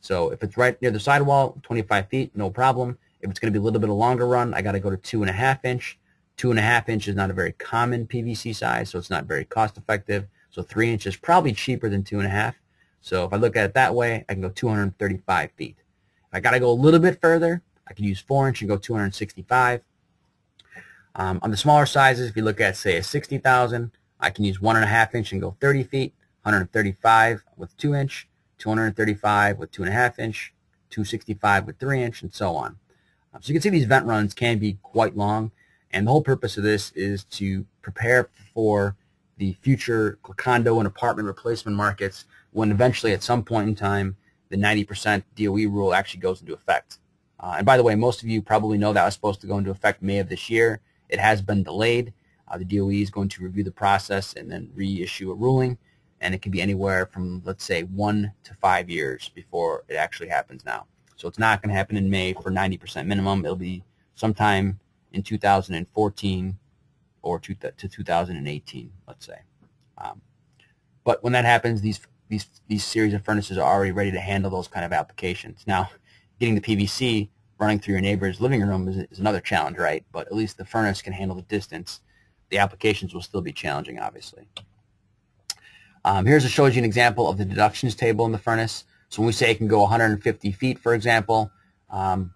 So if it's right near the sidewall, 25 feet, no problem. If it's going to be a little bit of longer run, I got to go to two and a half inch. Two and a half inch is not a very common PVC size, so it's not very cost effective. So three inches probably cheaper than two and a half. So if I look at it that way, I can go 235 feet. If I got to go a little bit further, I can use four inch and go 265. Um, on the smaller sizes, if you look at say a 60,000, I can use one and a half inch and go 30 feet, 135 with two inch, 235 with two and a half inch, 265 with three inch, and so on. Um, so you can see these vent runs can be quite long, and the whole purpose of this is to prepare for the future condo and apartment replacement markets when eventually at some point in time the 90% DOE rule actually goes into effect. Uh, and by the way, most of you probably know that was supposed to go into effect May of this year. It has been delayed. Uh, the DOE is going to review the process and then reissue a ruling and it can be anywhere from, let's say, one to five years before it actually happens now. So it's not going to happen in May for 90% minimum. It'll be sometime in 2014 or to, to 2018, let's say. Um, but when that happens, these these these series of furnaces are already ready to handle those kind of applications. Now, getting the PVC running through your neighbor's living room is, is another challenge, right? But at least the furnace can handle the distance. The applications will still be challenging, obviously. Um, here's a shows you an example of the deductions table in the furnace. So when we say it can go 150 feet, for example, um,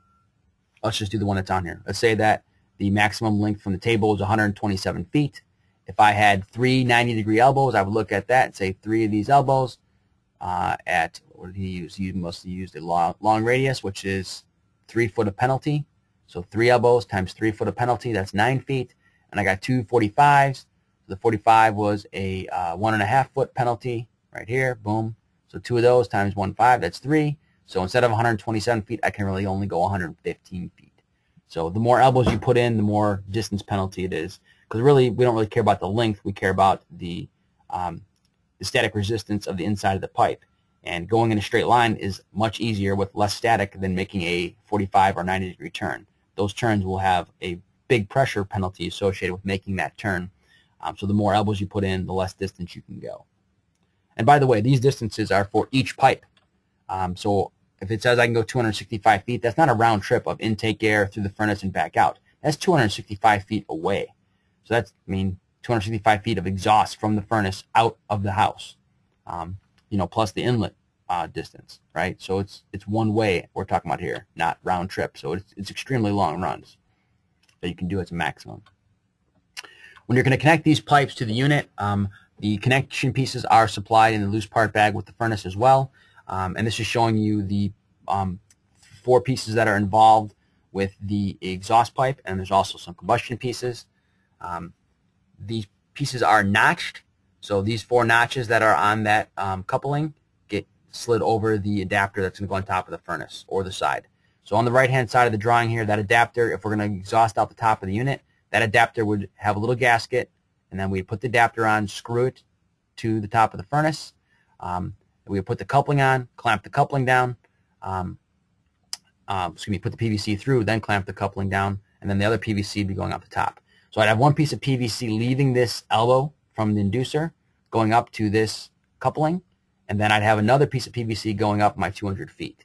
let's just do the one that's on here. Let's say that the maximum length from the table is 127 feet. If I had three 90 degree elbows, I would look at that and say three of these elbows uh, at, what did he use? He have used a long, long radius, which is three foot of penalty. So three elbows times three foot of penalty, that's nine feet. And I got two 45s. The 45 was a uh, one and a half foot penalty right here. Boom. So two of those times one five, that's three. So instead of 127 feet, I can really only go 115 feet. So the more elbows you put in, the more distance penalty it is. Because really, we don't really care about the length. We care about the, um, the static resistance of the inside of the pipe. And going in a straight line is much easier with less static than making a 45 or 90 degree turn. Those turns will have a big pressure penalty associated with making that turn. Um, so the more elbows you put in, the less distance you can go. And by the way, these distances are for each pipe. Um, so if it says I can go 265 feet, that's not a round trip of intake air through the furnace and back out. That's 265 feet away. So that's, I mean, 265 feet of exhaust from the furnace out of the house, um, you know, plus the inlet uh, distance, right? So it's it's one way we're talking about here, not round trip. So it's, it's extremely long runs that you can do as a maximum. When you're going to connect these pipes to the unit, um, the connection pieces are supplied in the loose part bag with the furnace as well. Um, and this is showing you the um, four pieces that are involved with the exhaust pipe, and there's also some combustion pieces. Um, these pieces are notched, so these four notches that are on that um, coupling get slid over the adapter that's going to go on top of the furnace or the side. So on the right-hand side of the drawing here, that adapter, if we're going to exhaust out the top of the unit, that adapter would have a little gasket, and then we'd put the adapter on, screw it to the top of the furnace. Um, we would put the coupling on, clamp the coupling down, um, um, excuse me, put the PVC through, then clamp the coupling down, and then the other PVC would be going up the top. So I'd have one piece of PVC leaving this elbow from the inducer, going up to this coupling, and then I'd have another piece of PVC going up my 200 feet.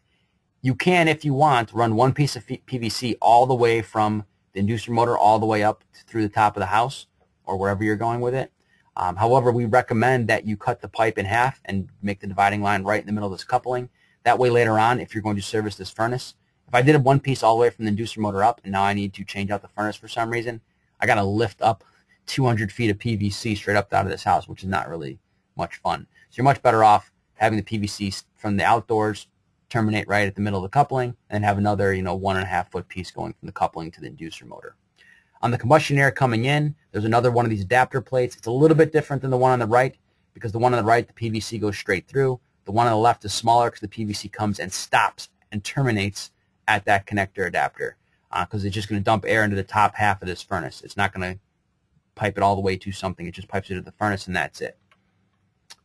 You can, if you want, run one piece of PVC all the way from the inducer motor all the way up through the top of the house or wherever you're going with it. Um, however, we recommend that you cut the pipe in half and make the dividing line right in the middle of this coupling. That way later on, if you're going to service this furnace, if I did one piece all the way from the inducer motor up and now I need to change out the furnace for some reason, I got to lift up 200 feet of PVC straight up out of this house, which is not really much fun. So you're much better off having the PVC from the outdoors terminate right at the middle of the coupling and have another, you know, one and a half foot piece going from the coupling to the inducer motor. On the combustion air coming in, there's another one of these adapter plates. It's a little bit different than the one on the right because the one on the right, the PVC goes straight through. The one on the left is smaller because the PVC comes and stops and terminates at that connector adapter because uh, it's just going to dump air into the top half of this furnace. It's not going to pipe it all the way to something. It just pipes it to the furnace and that's it.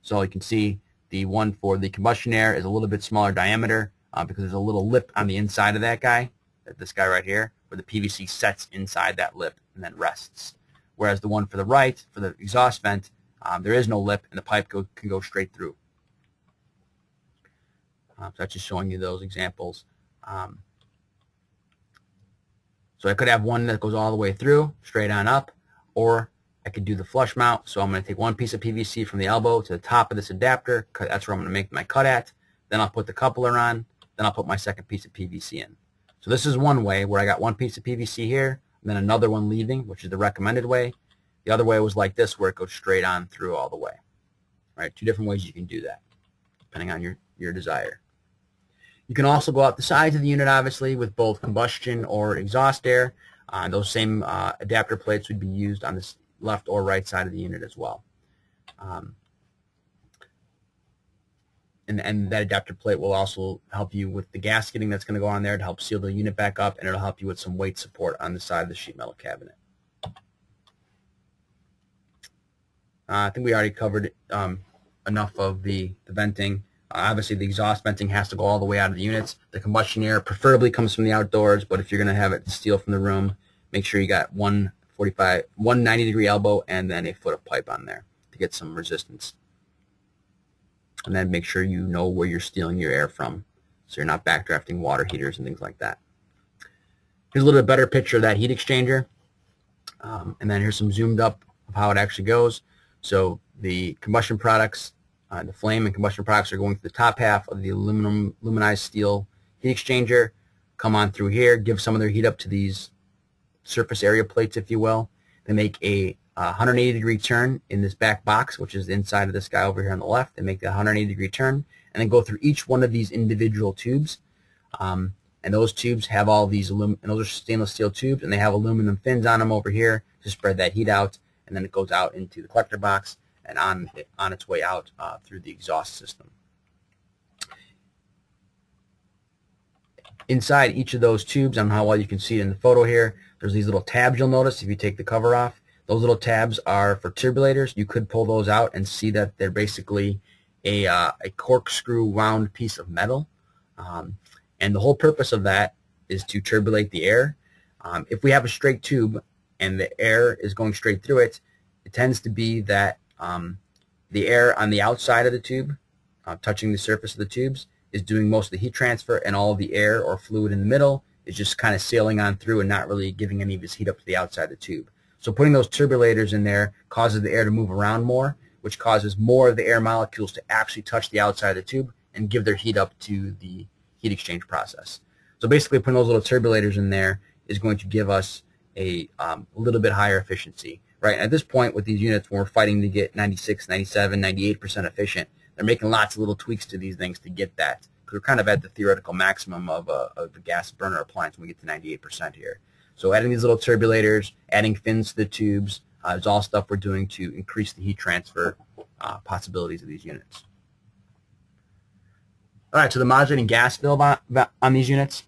So you can see the one for the combustion air is a little bit smaller diameter uh, because there's a little lip on the inside of that guy, this guy right here, where the PVC sets inside that lip and then rests. Whereas the one for the right, for the exhaust vent, um, there is no lip and the pipe go, can go straight through. Uh, so that's just showing you those examples. Um, so I could have one that goes all the way through, straight on up, or I could do the flush mount. So I'm going to take one piece of PVC from the elbow to the top of this adapter. That's where I'm going to make my cut at. Then I'll put the coupler on. Then I'll put my second piece of PVC in. So this is one way where I got one piece of PVC here, and then another one leaving, which is the recommended way. The other way was like this, where it goes straight on through all the way. Right? Two different ways you can do that, depending on your, your desire. You can also go out the sides of the unit, obviously, with both combustion or exhaust air. Uh, those same uh, adapter plates would be used on the left or right side of the unit as well. Um, and, and that adapter plate will also help you with the gasketing that's going to go on there to help seal the unit back up, and it'll help you with some weight support on the side of the sheet metal cabinet. Uh, I think we already covered um, enough of the, the venting. Obviously, the exhaust venting has to go all the way out of the units. The combustion air preferably comes from the outdoors, but if you're going to have it steal from the room, make sure you got one 45, one 90 degree elbow, and then a foot of pipe on there to get some resistance. And then make sure you know where you're stealing your air from, so you're not backdrafting water heaters and things like that. Here's a little bit better picture of that heat exchanger. Um, and then here's some zoomed up of how it actually goes. So the combustion products uh, the flame and combustion products are going through the top half of the aluminum aluminized steel heat exchanger, come on through here, give some of their heat up to these surface area plates, if you will. They make a 180 degree turn in this back box, which is inside of this guy over here on the left. They make the 180 degree turn and then go through each one of these individual tubes. Um, and those tubes have all these aluminum, and those are stainless steel tubes, and they have aluminum fins on them over here to spread that heat out, and then it goes out into the collector box and on, on its way out uh, through the exhaust system. Inside each of those tubes, on how well you can see it in the photo here, there's these little tabs you'll notice if you take the cover off. Those little tabs are for turbulators. You could pull those out and see that they're basically a, uh, a corkscrew wound piece of metal. Um, and the whole purpose of that is to turbulate the air. Um, if we have a straight tube and the air is going straight through it, it tends to be that um, the air on the outside of the tube, uh, touching the surface of the tubes, is doing most of the heat transfer, and all the air or fluid in the middle is just kind of sailing on through and not really giving any of its heat up to the outside of the tube. So putting those turbulators in there causes the air to move around more, which causes more of the air molecules to actually touch the outside of the tube and give their heat up to the heat exchange process. So basically putting those little turbulators in there is going to give us a um, little bit higher efficiency right? At this point with these units, when we're fighting to get 96, 97, 98% efficient, they're making lots of little tweaks to these things to get that. Because we're kind of at the theoretical maximum of a, of a gas burner appliance when we get to 98% here. So adding these little turbulators, adding fins to the tubes, uh, is all stuff we're doing to increase the heat transfer uh, possibilities of these units. All right, so the modulating gas valve on, on these units.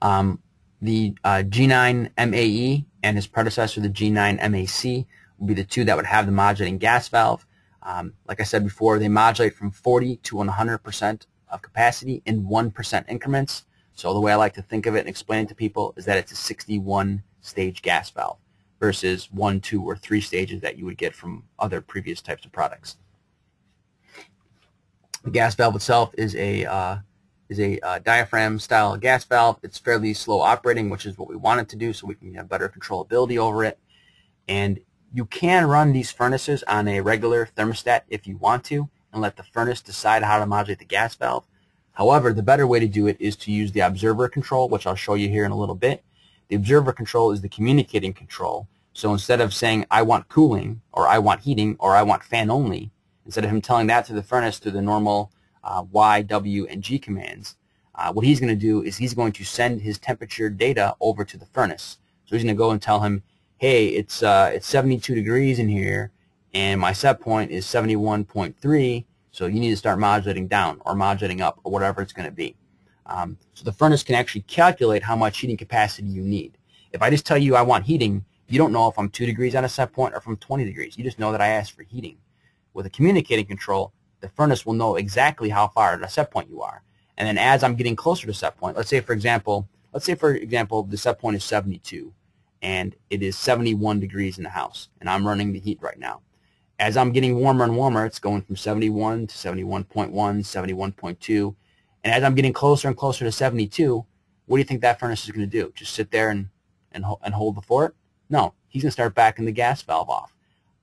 Um, the uh, G9 MAE and his predecessor, the G9 MAC, would be the two that would have the modulating gas valve. Um, like I said before, they modulate from 40 to 100% of capacity in 1% increments. So the way I like to think of it and explain it to people is that it's a 61 stage gas valve versus one, two, or three stages that you would get from other previous types of products. The gas valve itself is a uh, is a uh, diaphragm style gas valve. It's fairly slow operating, which is what we want it to do so we can have better controllability over it. And you can run these furnaces on a regular thermostat if you want to and let the furnace decide how to modulate the gas valve. However, the better way to do it is to use the observer control, which I'll show you here in a little bit. The observer control is the communicating control. So instead of saying, I want cooling, or I want heating, or I want fan only, instead of him telling that to the furnace through the normal uh, Y, W, and G commands, uh, what he's going to do is he's going to send his temperature data over to the furnace. So he's going to go and tell him, hey, it's, uh, it's 72 degrees in here, and my set point is 71.3, so you need to start modulating down or modulating up or whatever it's going to be. Um, so the furnace can actually calculate how much heating capacity you need. If I just tell you I want heating, you don't know if I'm 2 degrees on a set point or I'm 20 degrees. You just know that I asked for heating. With a communicating control, the furnace will know exactly how far at a set point you are. And then as I'm getting closer to set point, let's say for example, let's say for example the set point is 72 and it is 71 degrees in the house and I'm running the heat right now. As I'm getting warmer and warmer, it's going from 71 to 71.1, 71.2. And as I'm getting closer and closer to 72, what do you think that furnace is going to do? Just sit there and, and, and hold the fort? No, he's going to start backing the gas valve off.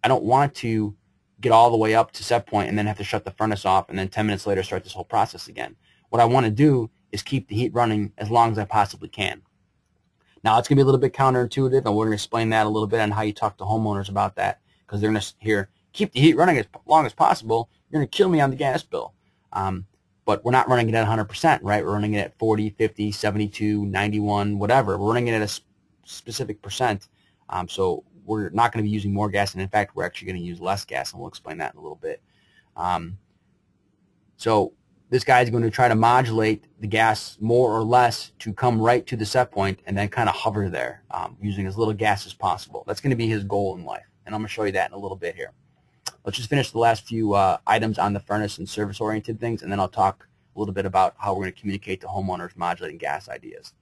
I don't want to get all the way up to set point and then have to shut the furnace off and then 10 minutes later start this whole process again. What I want to do is keep the heat running as long as I possibly can. Now it's going to be a little bit counterintuitive and we're going to explain that a little bit on how you talk to homeowners about that because they're going to hear keep the heat running as long as possible. You're going to kill me on the gas bill. Um, but we're not running it at 100%, right? We're running it at 40, 50, 72, 91, whatever. We're running it at a specific percent. Um, so we're not going to be using more gas, and in fact, we're actually going to use less gas, and we'll explain that in a little bit. Um, so this guy is going to try to modulate the gas more or less to come right to the set point and then kind of hover there um, using as little gas as possible. That's going to be his goal in life, and I'm going to show you that in a little bit here. Let's just finish the last few uh, items on the furnace and service-oriented things, and then I'll talk a little bit about how we're going to communicate to homeowners modulating gas ideas.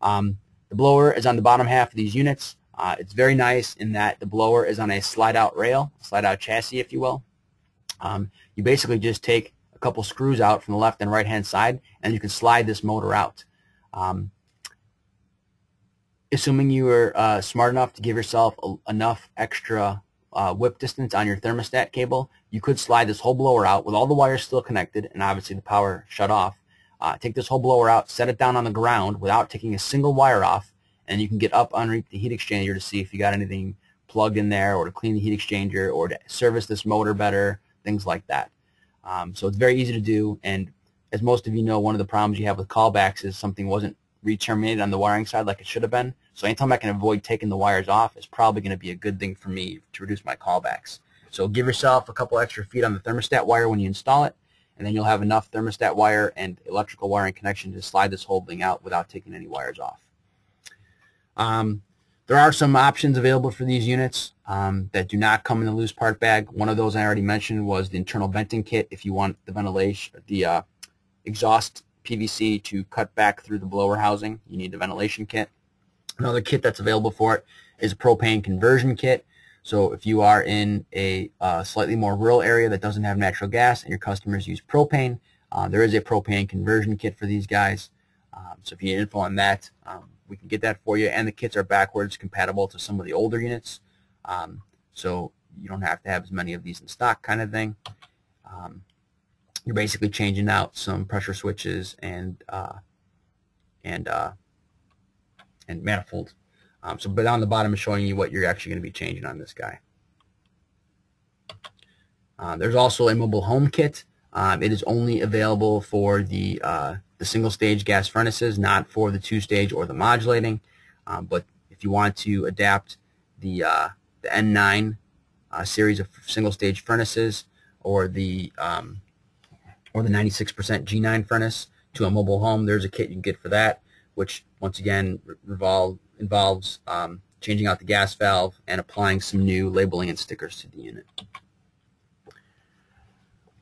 Um, the blower is on the bottom half of these units. Uh, it's very nice in that the blower is on a slide-out rail, slide-out chassis, if you will. Um, you basically just take a couple screws out from the left and right-hand side, and you can slide this motor out. Um, assuming you are uh, smart enough to give yourself a, enough extra uh, whip distance on your thermostat cable, you could slide this whole blower out with all the wires still connected and obviously the power shut off. Uh, take this whole blower out, set it down on the ground without taking a single wire off, and you can get up underneath the heat exchanger to see if you got anything plugged in there or to clean the heat exchanger or to service this motor better, things like that. Um, so it's very easy to do and as most of you know, one of the problems you have with callbacks is something wasn't re-terminated on the wiring side like it should have been. So anytime I can avoid taking the wires off, it's probably going to be a good thing for me to reduce my callbacks. So give yourself a couple extra feet on the thermostat wire when you install it, and then you'll have enough thermostat wire and electrical wiring connection to slide this whole thing out without taking any wires off. Um, there are some options available for these units um, that do not come in the loose part bag. One of those I already mentioned was the internal venting kit. If you want the ventilation, the uh, exhaust PVC to cut back through the blower housing, you need the ventilation kit. Another kit that's available for it is a propane conversion kit. So if you are in a uh, slightly more rural area that doesn't have natural gas and your customers use propane, uh, there is a propane conversion kit for these guys. Um, so if you need info on that, um, we can get that for you. And the kits are backwards compatible to some of the older units. Um, so you don't have to have as many of these in stock kind of thing. Um, you're basically changing out some pressure switches and uh, and uh, and manifolds. Um, so, but on the bottom is showing you what you're actually going to be changing on this guy. Uh, there's also a mobile home kit. Um, it is only available for the uh, the single stage gas furnaces, not for the two stage or the modulating. Um, but if you want to adapt the uh, the N9 uh, series of single stage furnaces or the um, or the 96% G9 furnace to a mobile home, there's a kit you can get for that, which once again revolve, involves um, changing out the gas valve and applying some new labeling and stickers to the unit.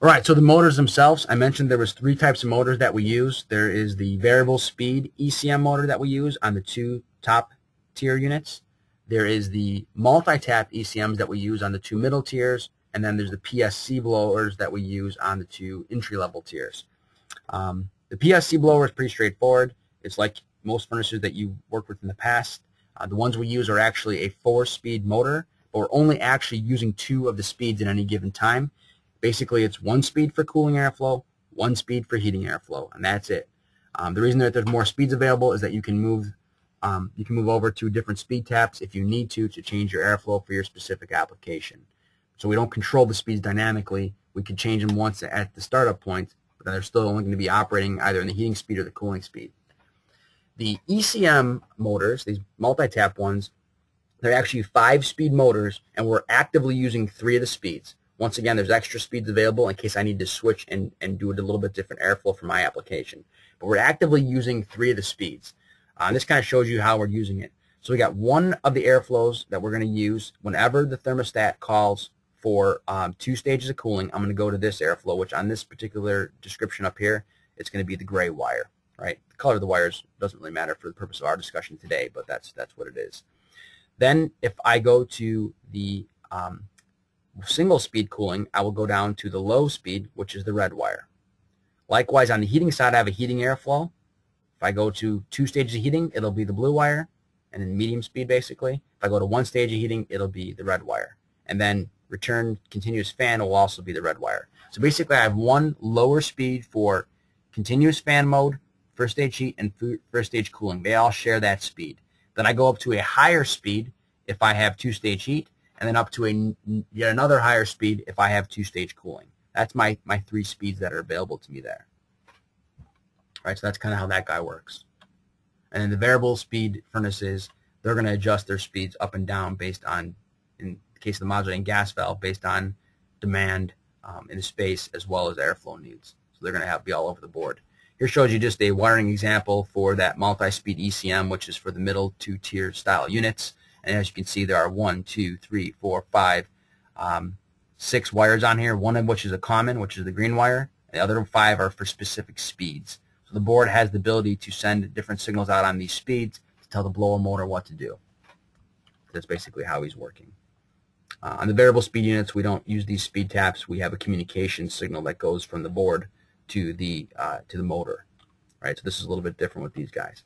All right, so the motors themselves, I mentioned there was three types of motors that we use. There is the variable speed ECM motor that we use on the two top tier units. There is the multi-tap ECMs that we use on the two middle tiers, and then there's the PSC blowers that we use on the two entry-level tiers. Um, The PSC blower is pretty straightforward. It's like most furnaces that you worked with in the past. Uh, the ones we use are actually a four-speed motor, but we're only actually using two of the speeds at any given time. Basically, it's one speed for cooling airflow, one speed for heating airflow, and that's it. Um, the reason that there's more speeds available is that you can move um, you can move over to different speed taps if you need to to change your airflow for your specific application. So we don't control the speeds dynamically. We can change them once at the startup point, but then they're still only going to be operating either in the heating speed or the cooling speed. The ECM motors, these multi-tap ones, they're actually five-speed motors, and we're actively using three of the speeds. Once again, there's extra speeds available in case I need to switch and, and do it a little bit different airflow for my application. But we're actively using three of the speeds. Uh, this kind of shows you how we're using it. So we got one of the airflows that we're going to use whenever the thermostat calls for um, two stages of cooling. I'm going to go to this airflow, which on this particular description up here, it's going to be the gray wire, right? The color of the wires doesn't really matter for the purpose of our discussion today, but that's that's what it is. Then if I go to the um, single speed cooling, I will go down to the low speed, which is the red wire. Likewise, on the heating side, I have a heating airflow. If I go to two stages of heating, it'll be the blue wire, and then medium speed, basically. If I go to one stage of heating, it'll be the red wire. And then return continuous fan will also be the red wire. So basically, I have one lower speed for continuous fan mode, first stage heat, and first stage cooling. They all share that speed. Then I go up to a higher speed if I have two-stage heat, and then up to a yet another higher speed if I have two-stage cooling. That's my, my three speeds that are available to me there. All right, so that's kind of how that guy works. And then the variable speed furnaces, they're going to adjust their speeds up and down based on, in the case of the modulating gas valve, based on demand um, in the space as well as airflow needs. So they're going to have be all over the board. Here shows you just a wiring example for that multi-speed ECM, which is for the middle two-tier style units. And as you can see, there are one, two, three, four, five, um, six wires on here, one of which is a common, which is the green wire, the other five are for specific speeds. So the board has the ability to send different signals out on these speeds to tell the blower motor what to do. That's basically how he's working. Uh, on the variable speed units, we don't use these speed taps. We have a communication signal that goes from the board to the uh, to the motor. Right, so this is a little bit different with these guys.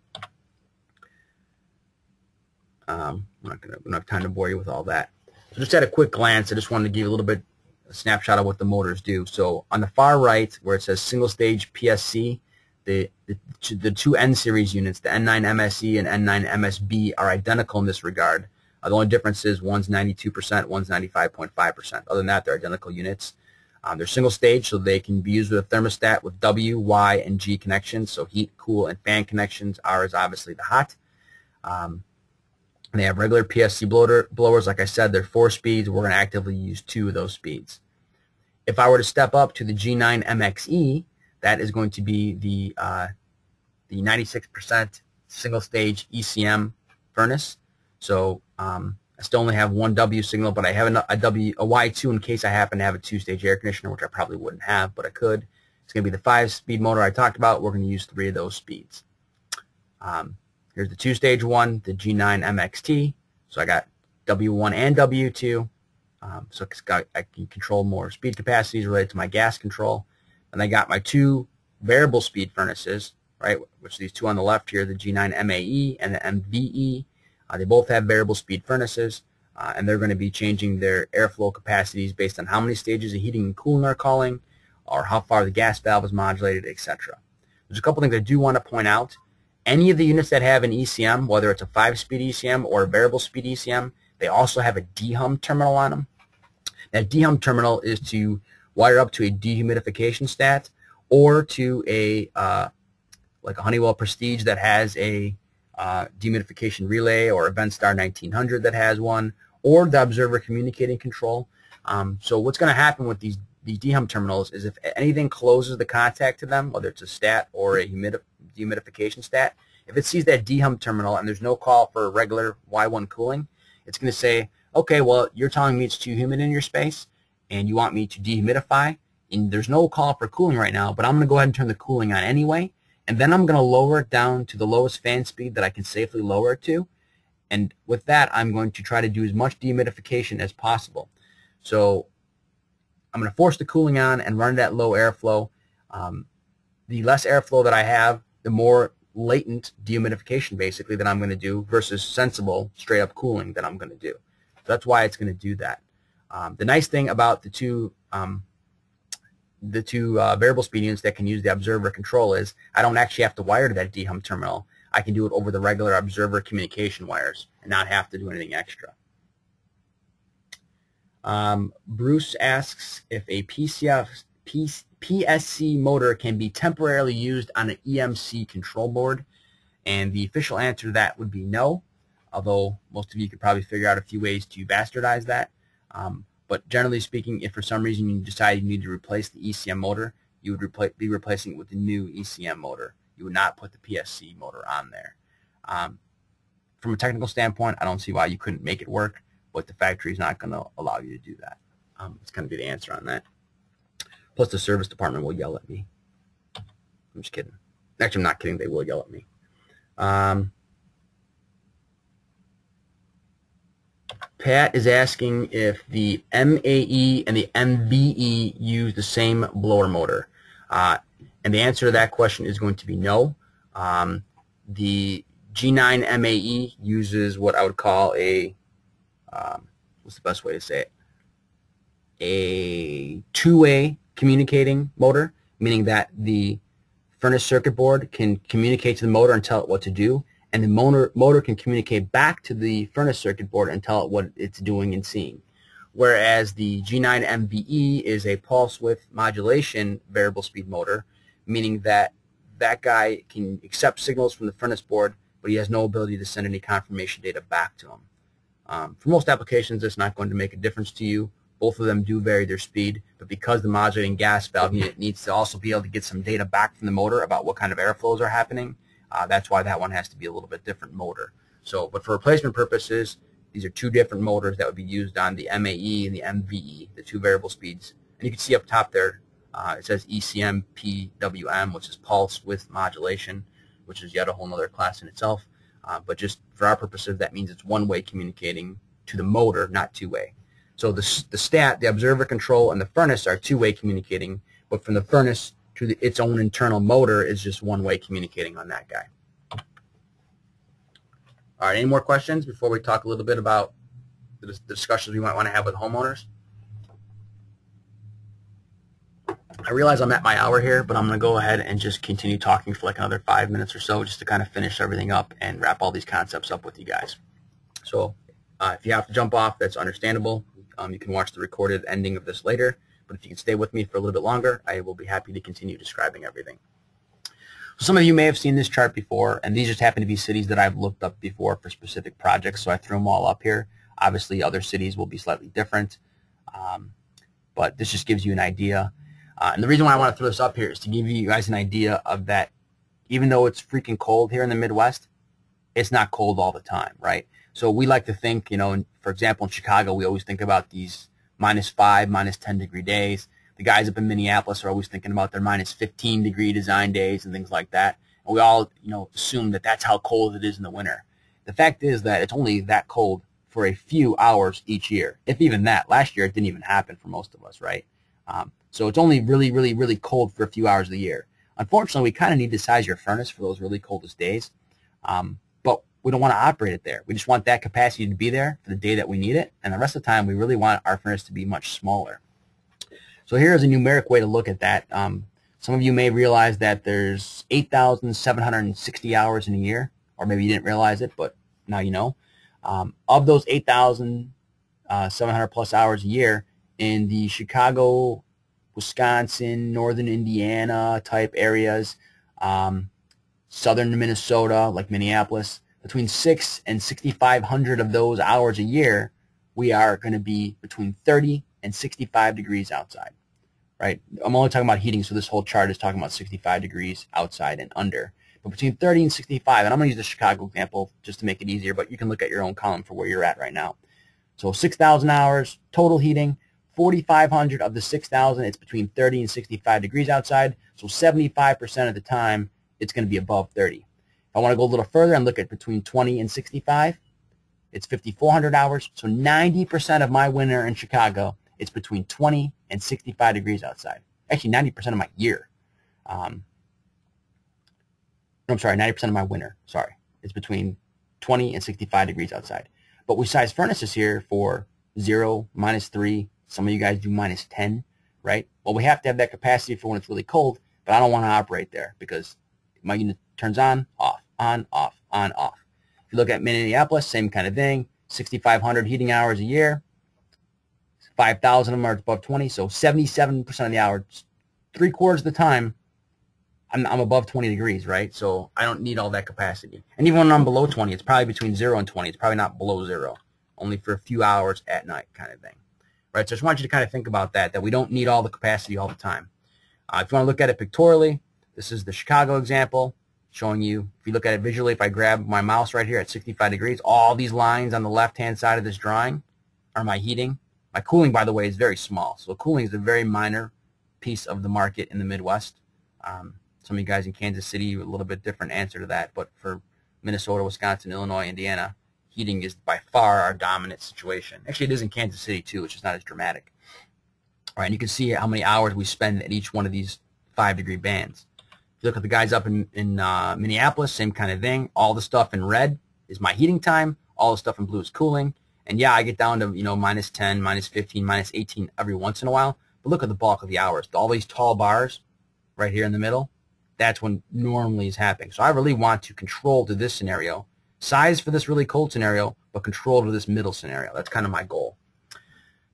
Um, I'm not gonna, we don't have time to bore you with all that. So just at a quick glance, I just wanted to give you a little bit a snapshot of what the motors do. So on the far right, where it says single stage PSC, the, the, the two N series units, the N9 MSE and N9 MSB, are identical in this regard. Uh, the only difference is one's 92%, one's 95.5%. Other than that, they're identical units. Um, they're single stage, so they can be used with a thermostat with W, Y, and G connections. So heat, cool, and fan connections. R is obviously the hot. Um, they have regular PSC blower, blowers. Like I said, they're four speeds. We're going to actively use two of those speeds. If I were to step up to the G9 MXE, that is going to be the uh, the 96% single stage ECM furnace. So um, I still only have one W signal, but I have a, a W a Y2 in case I happen to have a two-stage air conditioner, which I probably wouldn't have, but I could. It's going to be the five-speed motor I talked about. We're going to use three of those speeds. Um, here's the two-stage one, the G9 MXT. So I got W1 and W2. Um, so got, I can control more speed capacities related to my gas control. And I got my two variable speed furnaces, right, which these two on the left here, the G9 MAE and the MVE. Uh, they both have variable speed furnaces, uh, and they're going to be changing their airflow capacities based on how many stages of heating and cooling are calling, or how far the gas valve is modulated, etc. There's a couple things I do want to point out. Any of the units that have an ECM, whether it's a 5-speed ECM or a variable speed ECM, they also have a dehum terminal on them. That dehum terminal is to wire up to a dehumidification stat or to a uh, like a Honeywell Prestige that has a uh, dehumidification relay or a Ventstar 1900 that has one or the observer communicating control. Um, so what's going to happen with these these dehum terminals is if anything closes the contact to them, whether it's a stat or a humidif dehumidification stat, if it sees that dehum terminal and there's no call for regular Y1 cooling, it's going to say, okay, well, you're telling me it's too humid in your space and you want me to dehumidify, and there's no call for cooling right now, but I'm going to go ahead and turn the cooling on anyway, and then I'm going to lower it down to the lowest fan speed that I can safely lower it to, and with that, I'm going to try to do as much dehumidification as possible. So I'm going to force the cooling on and run it at low airflow. Um, the less airflow that I have, the more latent dehumidification basically that I'm going to do versus sensible straight up cooling that I'm going to do. So that's why it's going to do that. Um, the nice thing about the two um, the two uh, variable speed units that can use the observer control is I don't actually have to wire to that dehum terminal. I can do it over the regular observer communication wires and not have to do anything extra. Um, Bruce asks if a PCF, PSC motor can be temporarily used on an EMC control board. And the official answer to that would be no, although most of you could probably figure out a few ways to bastardize that. Um, but generally speaking, if for some reason you decide you need to replace the ECM motor, you would repla be replacing it with the new ECM motor. You would not put the PSC motor on there. Um, from a technical standpoint, I don't see why you couldn't make it work, but the factory is not going to allow you to do that. Um, it's going to be the answer on that. Plus, the service department will yell at me. I'm just kidding. Actually, I'm not kidding. They will yell at me. Um, Pat is asking if the MAE and the MVE use the same blower motor. Uh, and the answer to that question is going to be no. Um, the G9 MAE uses what I would call a, um, what's the best way to say it? A two-way communicating motor, meaning that the furnace circuit board can communicate to the motor and tell it what to do, and the motor, motor can communicate back to the furnace circuit board and tell it what it's doing and seeing. Whereas the G9 MVE is a pulse width modulation variable speed motor, meaning that that guy can accept signals from the furnace board, but he has no ability to send any confirmation data back to him. Um, for most applications, it's not going to make a difference to you. Both of them do vary their speed, but because the modulating gas valve unit needs to also be able to get some data back from the motor about what kind of airflows are happening, uh, that's why that one has to be a little bit different motor. So, but for replacement purposes, these are two different motors that would be used on the MAE and the MVE, the two variable speeds. And you can see up top there, uh, it says ECM PWM, which is pulse width modulation, which is yet a whole other class in itself. Uh, but just for our purposes, that means it's one-way communicating to the motor, not two-way. So the, the stat, the observer control, and the furnace are two-way communicating, but from the furnace to the, its own internal motor is just one-way communicating on that guy. All right, any more questions before we talk a little bit about the, the discussions we might want to have with homeowners? I realize I'm at my hour here, but I'm going to go ahead and just continue talking for like another five minutes or so just to kind of finish everything up and wrap all these concepts up with you guys. So uh, if you have to jump off, that's understandable. Um, you can watch the recorded ending of this later, but if you can stay with me for a little bit longer, I will be happy to continue describing everything. So some of you may have seen this chart before, and these just happen to be cities that I've looked up before for specific projects, so I threw them all up here. Obviously, other cities will be slightly different, um, but this just gives you an idea. Uh, and the reason why I want to throw this up here is to give you guys an idea of that even though it's freaking cold here in the Midwest, it's not cold all the time, right? So we like to think, you know, for example, in Chicago, we always think about these minus 5, minus 10 degree days. The guys up in Minneapolis are always thinking about their minus 15 degree design days and things like that. And we all, you know, assume that that's how cold it is in the winter. The fact is that it's only that cold for a few hours each year, if even that. Last year, it didn't even happen for most of us, right? Um, so it's only really, really, really cold for a few hours of the year. Unfortunately, we kind of need to size your furnace for those really coldest days. Um, we don't want to operate it there. We just want that capacity to be there for the day that we need it. And the rest of the time, we really want our furnace to be much smaller. So here is a numeric way to look at that. Um, some of you may realize that there's 8,760 hours in a year, or maybe you didn't realize it, but now you know. Um, of those 8,700 uh, plus hours a year in the Chicago Wisconsin, northern Indiana type areas, um, southern Minnesota, like Minneapolis, between six and 6,500 of those hours a year, we are going to be between 30 and 65 degrees outside, right? I'm only talking about heating, so this whole chart is talking about 65 degrees outside and under. But between 30 and 65, and I'm going to use the Chicago example just to make it easier, but you can look at your own column for where you're at right now. So 6,000 hours total heating, 4,500 of the 6,000, it's between 30 and 65 degrees outside. So 75% of the time, it's going to be above 30. I want to go a little further and look at between 20 and 65, it's 5,400 hours. So 90% of my winter in Chicago, it's between 20 and 65 degrees outside. Actually, 90% of my year. Um, I'm sorry, 90% of my winter. Sorry, it's between 20 and 65 degrees outside. But we size furnaces here for zero, minus three. Some of you guys do minus 10, right? Well, we have to have that capacity for when it's really cold, but I don't want to operate there because my unit turns on, off, on, off, on, off. If you look at Minneapolis, same kind of thing, 6,500 heating hours a year. 5,000 of them are above 20, so 77% of the hours, three quarters of the time, I'm, I'm above 20 degrees, right? So I don't need all that capacity. And even when I'm below 20, it's probably between 0 and 20. It's probably not below 0, only for a few hours at night kind of thing, right? So I just want you to kind of think about that, that we don't need all the capacity all the time. Uh, if you want to look at it pictorially, this is the Chicago example showing you, if you look at it visually, if I grab my mouse right here at 65 degrees, all these lines on the left-hand side of this drawing are my heating. My cooling, by the way, is very small. So cooling is a very minor piece of the market in the Midwest. Um, some of you guys in Kansas City, a little bit different answer to that. But for Minnesota, Wisconsin, Illinois, Indiana, heating is by far our dominant situation. Actually, it is in Kansas City too, which is not as dramatic. All right, and you can see how many hours we spend at each one of these five degree bands. You look at the guys up in, in uh, Minneapolis, same kind of thing. All the stuff in red is my heating time. All the stuff in blue is cooling. And yeah, I get down to, you know, minus 10, minus 15, minus 18 every once in a while. But look at the bulk of the hours. All these tall bars right here in the middle, that's when normally is happening. So I really want to control to this scenario, size for this really cold scenario, but control to this middle scenario. That's kind of my goal.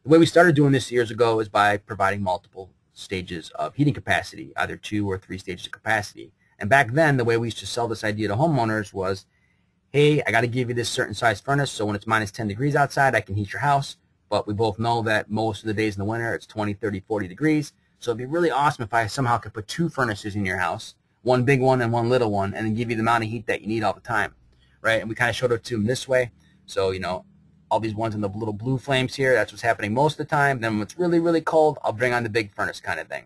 The way we started doing this years ago is by providing multiple stages of heating capacity, either two or three stages of capacity. And back then, the way we used to sell this idea to homeowners was, hey, I got to give you this certain size furnace, so when it's minus 10 degrees outside, I can heat your house. But we both know that most of the days in the winter, it's 20, 30, 40 degrees. So it'd be really awesome if I somehow could put two furnaces in your house, one big one and one little one, and then give you the amount of heat that you need all the time, right? And we kind of showed it to them this way. So, you know, all these ones in the little blue flames here, that's what's happening most of the time. Then when it's really, really cold, I'll bring on the big furnace kind of thing,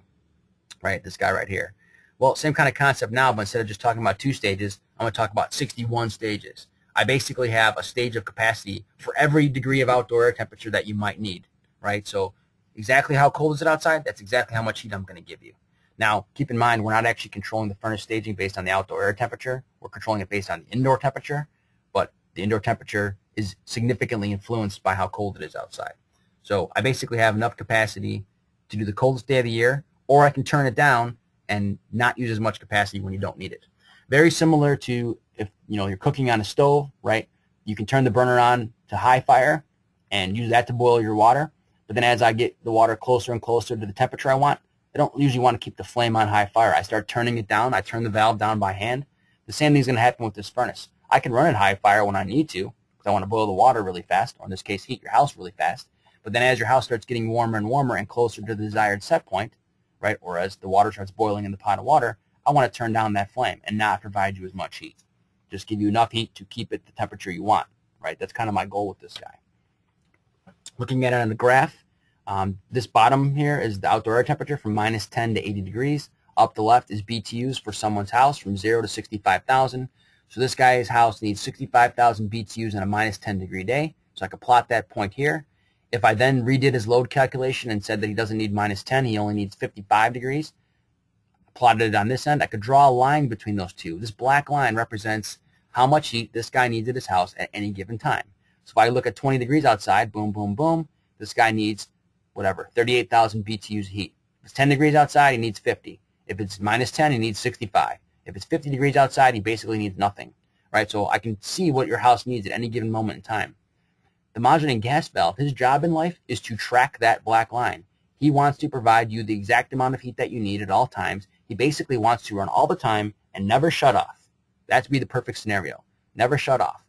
right? This guy right here. Well, same kind of concept now, but instead of just talking about two stages, I'm going to talk about 61 stages. I basically have a stage of capacity for every degree of outdoor air temperature that you might need, right? So exactly how cold is it outside? That's exactly how much heat I'm going to give you. Now, keep in mind, we're not actually controlling the furnace staging based on the outdoor air temperature. We're controlling it based on the indoor temperature, but the indoor temperature is significantly influenced by how cold it is outside. So I basically have enough capacity to do the coldest day of the year, or I can turn it down and not use as much capacity when you don't need it. Very similar to if you know you're cooking on a stove, right? You can turn the burner on to high fire and use that to boil your water. But then as I get the water closer and closer to the temperature I want, I don't usually want to keep the flame on high fire. I start turning it down. I turn the valve down by hand. The same thing is going to happen with this furnace. I can run it high fire when I need to because I want to boil the water really fast, or in this case, heat your house really fast. But then as your house starts getting warmer and warmer and closer to the desired set point, right, or as the water starts boiling in the pot of water, I want to turn down that flame and not provide you as much heat. Just give you enough heat to keep it the temperature you want, right? That's kind of my goal with this guy. Looking at it on the graph, um, this bottom here is the outdoor air temperature from minus 10 to 80 degrees. Up the left is BTUs for someone's house from 0 to 65,000. So this guy's house needs 65,000 BTUs in a minus 10 degree day. So I could plot that point here. If I then redid his load calculation and said that he doesn't need minus 10, he only needs 55 degrees, plotted it on this end, I could draw a line between those two. This black line represents how much heat this guy needs at his house at any given time. So if I look at 20 degrees outside, boom, boom, boom, this guy needs whatever, 38,000 BTUs of heat. If it's 10 degrees outside, he needs 50. If it's minus 10, he needs 65. If it's 50 degrees outside, he basically needs nothing, right? So I can see what your house needs at any given moment in time. The modulating gas valve, his job in life is to track that black line. He wants to provide you the exact amount of heat that you need at all times. He basically wants to run all the time and never shut off. That'd be the perfect scenario. Never shut off.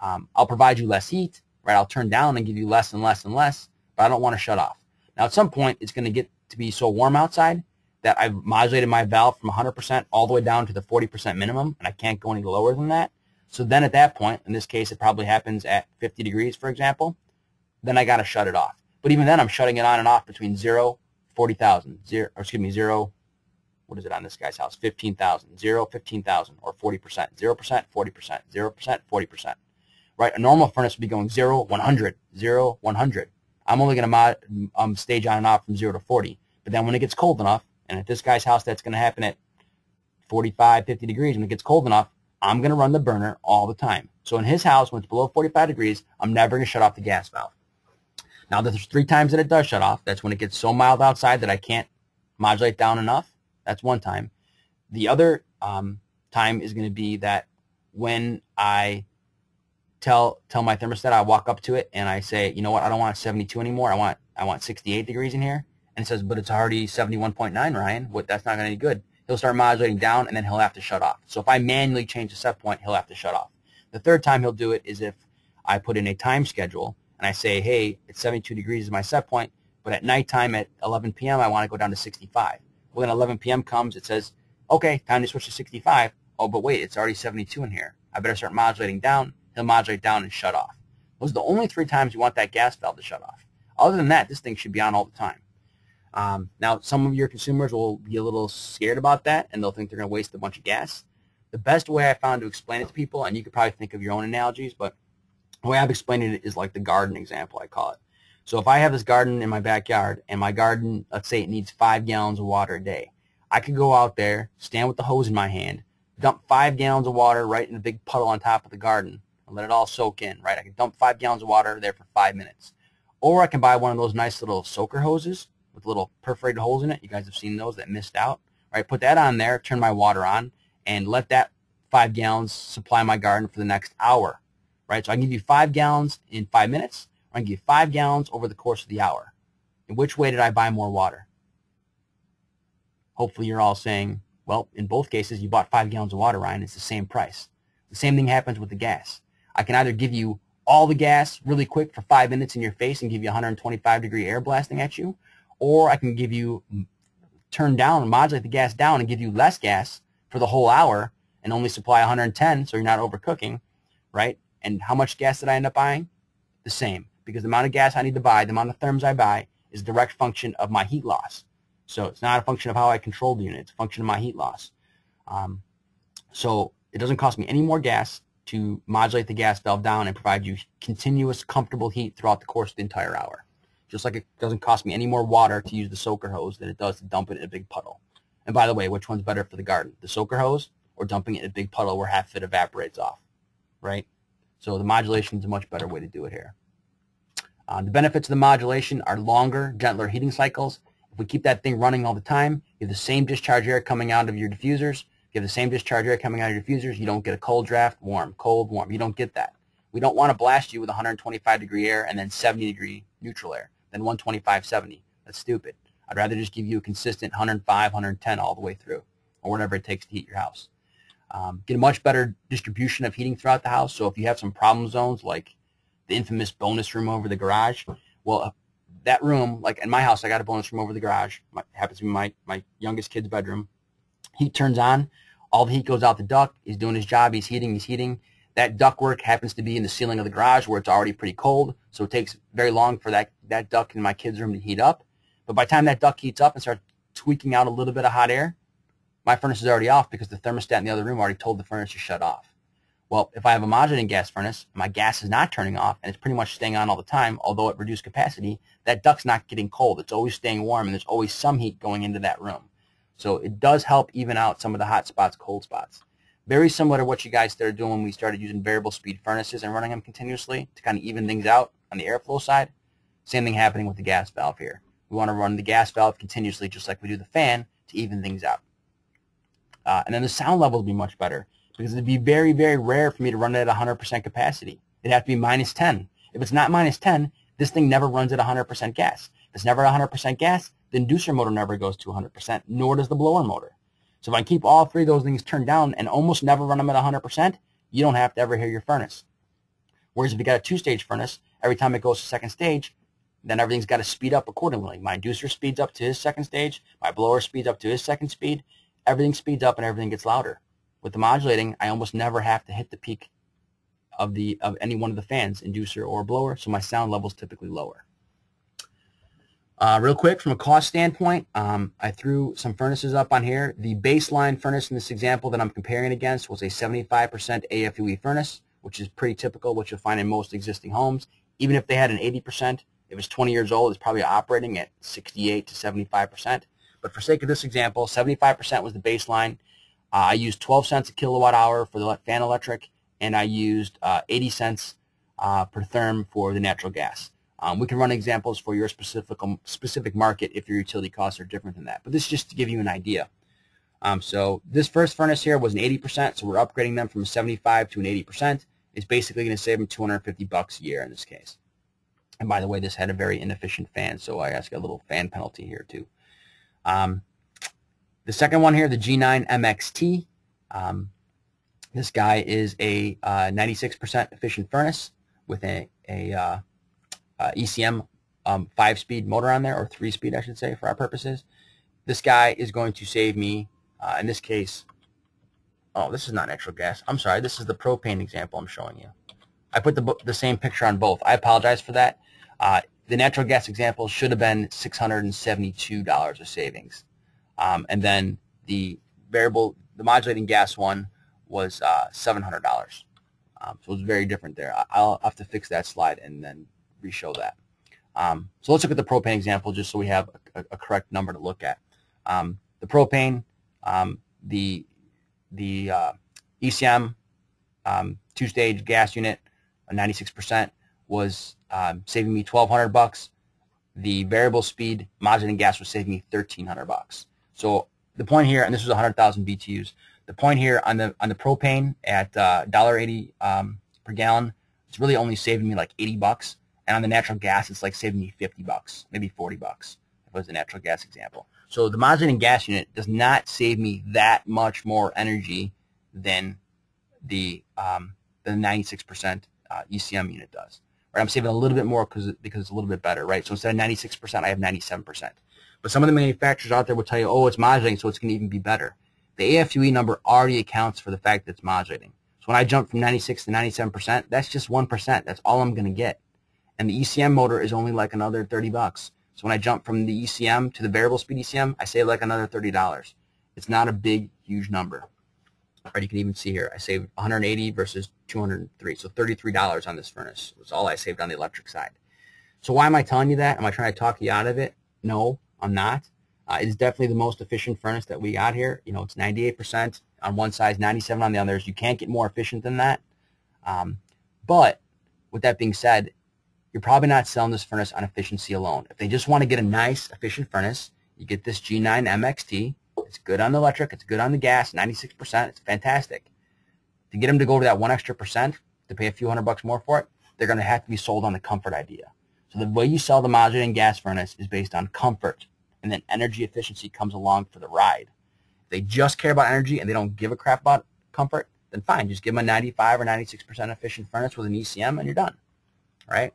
Um, I'll provide you less heat, right? I'll turn down and give you less and less and less, but I don't want to shut off. Now, at some point, it's going to get to be so warm outside that I've modulated my valve from 100% all the way down to the 40% minimum, and I can't go any lower than that. So then at that point, in this case, it probably happens at 50 degrees, for example, then I got to shut it off. But even then, I'm shutting it on and off between 0, 40,000, 0, or excuse me, 0, what is it on this guy's house? 15,000, 0, 15,000, or 40%, 0%, 40%, 0%, 40%. Right? A normal furnace would be going 0, 100, 0, 100. I'm only going to mod, um, stage on and off from 0 to 40. But then when it gets cold enough, and at this guy's house that's going to happen at 45, 50 degrees, when it gets cold enough, I'm going to run the burner all the time. So in his house, when it's below 45 degrees, I'm never going to shut off the gas valve. Now, there's three times that it does shut off. That's when it gets so mild outside that I can't modulate down enough. That's one time. The other um, time is going to be that when I tell tell my thermostat, I walk up to it and I say, you know what, I don't want 72 anymore. I want I want 68 degrees in here. And says, but it's already 71.9, Ryan. What? That's not going to be good. He'll start modulating down and then he'll have to shut off. So if I manually change the set point, he'll have to shut off. The third time he'll do it is if I put in a time schedule and I say, hey, it's 72 degrees is my set point, but at nighttime at 11 p.m. I want to go down to 65. When 11 p.m. comes, it says, okay, time to switch to 65. Oh, but wait, it's already 72 in here. I better start modulating down. He'll modulate down and shut off. Those are the only three times you want that gas valve to shut off. Other than that, this thing should be on all the time. Um, now, some of your consumers will be a little scared about that, and they'll think they're going to waste a bunch of gas. The best way I found to explain it to people, and you could probably think of your own analogies, but the way I've explained it is like the garden example, I call it. So if I have this garden in my backyard, and my garden, let's say it needs five gallons of water a day, I could go out there, stand with the hose in my hand, dump five gallons of water right in a big puddle on top of the garden, and let it all soak in, right? I can dump five gallons of water there for five minutes. Or I can buy one of those nice little soaker hoses with little perforated holes in it. You guys have seen those that missed out. Right, put that on there, turn my water on, and let that five gallons supply my garden for the next hour. Right, so I can give you five gallons in five minutes, or I can give you five gallons over the course of the hour. In which way did I buy more water? Hopefully you're all saying, well, in both cases, you bought five gallons of water, Ryan. It's the same price. The same thing happens with the gas. I can either give you all the gas really quick for five minutes in your face and give you 125 degree air blasting at you, or I can give you turn down, modulate the gas down and give you less gas for the whole hour and only supply 110 so you're not overcooking, right? And how much gas did I end up buying? The same, because the amount of gas I need to buy, the amount of therms I buy, is a direct function of my heat loss. So it's not a function of how I control the unit. It's a function of my heat loss. Um, so it doesn't cost me any more gas to modulate the gas valve down and provide you continuous, comfortable heat throughout the course of the entire hour. Just like it doesn't cost me any more water to use the soaker hose than it does to dump it in a big puddle. And by the way, which one's better for the garden? The soaker hose or dumping it in a big puddle where half of it evaporates off, right? So the modulation is a much better way to do it here. Uh, the benefits of the modulation are longer, gentler heating cycles. If we keep that thing running all the time, you have the same discharge air coming out of your diffusers, you have the same discharge air coming out of your diffusers. You don't get a cold draft, warm, cold, warm. You don't get that. We don't want to blast you with 125 degree air and then 70 degree neutral air, then 125, 70. That's stupid. I'd rather just give you a consistent 105, 110 all the way through, or whatever it takes to heat your house. Um, get a much better distribution of heating throughout the house. So if you have some problem zones like the infamous bonus room over the garage, well, uh, that room, like in my house, I got a bonus room over the garage. It happens to be my, my youngest kid's bedroom heat turns on, all the heat goes out the duct. He's doing his job. He's heating. He's heating. That duct work happens to be in the ceiling of the garage where it's already pretty cold, so it takes very long for that, that duct in my kid's room to heat up. But by the time that duct heats up and starts tweaking out a little bit of hot air, my furnace is already off because the thermostat in the other room already told the furnace to shut off. Well, if I have a modulating gas furnace, my gas is not turning off and it's pretty much staying on all the time, although at reduced capacity, that duct's not getting cold. It's always staying warm and there's always some heat going into that room. So it does help even out some of the hot spots, cold spots. Very similar to what you guys started doing when we started using variable speed furnaces and running them continuously to kind of even things out on the airflow side. Same thing happening with the gas valve here. We want to run the gas valve continuously just like we do the fan to even things out. Uh, and then the sound level will be much better because it'd be very, very rare for me to run it at 100% capacity. It'd have to be minus 10. If it's not minus 10, this thing never runs at 100% gas. If it's never 100% gas, the inducer motor never goes to 100%, nor does the blower motor. So if I keep all three of those things turned down and almost never run them at 100%, you don't have to ever hear your furnace. Whereas if you got a two-stage furnace, every time it goes to second stage, then everything's got to speed up accordingly. My inducer speeds up to his second stage, my blower speeds up to his second speed, everything speeds up and everything gets louder. With the modulating, I almost never have to hit the peak of the of any one of the fans, inducer or blower, so my sound level is typically lower. Uh, real quick, from a cost standpoint, um, I threw some furnaces up on here. The baseline furnace in this example that I'm comparing against was a 75% AFUE furnace, which is pretty typical, which you'll find in most existing homes. Even if they had an 80%, if it's 20 years old, it's probably operating at 68 to 75%. But for sake of this example, 75% was the baseline. Uh, I used 12 cents a kilowatt hour for the fan electric, and I used uh, 80 cents uh, per therm for the natural gas. Um, we can run examples for your specific um, specific market if your utility costs are different than that. But this is just to give you an idea. Um, so this first furnace here was an 80%, so we're upgrading them from a 75 to an 80%. It's basically going to save them 250 bucks a year in this case. And by the way, this had a very inefficient fan, so I ask a little fan penalty here too. Um, the second one here, the G9 MXT. Um, this guy is a 96% uh, efficient furnace with a, a uh, uh, ECM um, five-speed motor on there, or three-speed, I should say, for our purposes. This guy is going to save me, uh, in this case, oh, this is not natural gas. I'm sorry, this is the propane example I'm showing you. I put the, the same picture on both. I apologize for that. Uh, the natural gas example should have been $672 of savings. Um, and then the variable, the modulating gas one was uh, $700. Um, so it's very different there. I'll have to fix that slide and then re-show that. Um, so let's look at the propane example just so we have a, a correct number to look at. Um, the propane, um, the the uh, ECM um, two-stage gas unit, 96%, was um, saving me 1,200 bucks. The variable speed modulating gas was saving me 1,300 bucks. So the point here, and this was 100,000 BTUs. The point here on the on the propane at uh, $1.80 um, per gallon, it's really only saving me like 80 bucks. And on the natural gas, it's like saving me 50 bucks, maybe 40 bucks. If it was a natural gas example. So the modulating gas unit does not save me that much more energy than the um, the 96% uh, ECM unit does. Right? I'm saving a little bit more because because it's a little bit better, right? So instead of 96%, I have 97%. But some of the manufacturers out there will tell you, oh, it's modulating, so it's going to even be better. The AFUE number already accounts for the fact that it's modulating. So when I jump from 96 to 97%, that's just 1%. That's all I'm going to get. And the ECM motor is only like another 30 bucks. So when I jump from the ECM to the variable speed ECM, I save like another $30. It's not a big, huge number. Right, you can even see here, I saved 180 versus 203. So $33 on this furnace was all I saved on the electric side. So why am I telling you that? Am I trying to talk you out of it? No, I'm not. Uh, it is definitely the most efficient furnace that we got here. You know, it's 98% on one side, 97 on the others. You can't get more efficient than that. Um, but with that being said, you're probably not selling this furnace on efficiency alone. If they just want to get a nice, efficient furnace, you get this G9 MXT. It's good on the electric. It's good on the gas, 96%. It's fantastic. To get them to go to that one extra percent, to pay a few hundred bucks more for it, they're going to have to be sold on the comfort idea. So the way you sell the modulating gas furnace is based on comfort, and then energy efficiency comes along for the ride. If they just care about energy and they don't give a crap about comfort, then fine, just give them a 95 or 96% efficient furnace with an ECM and you're done, right?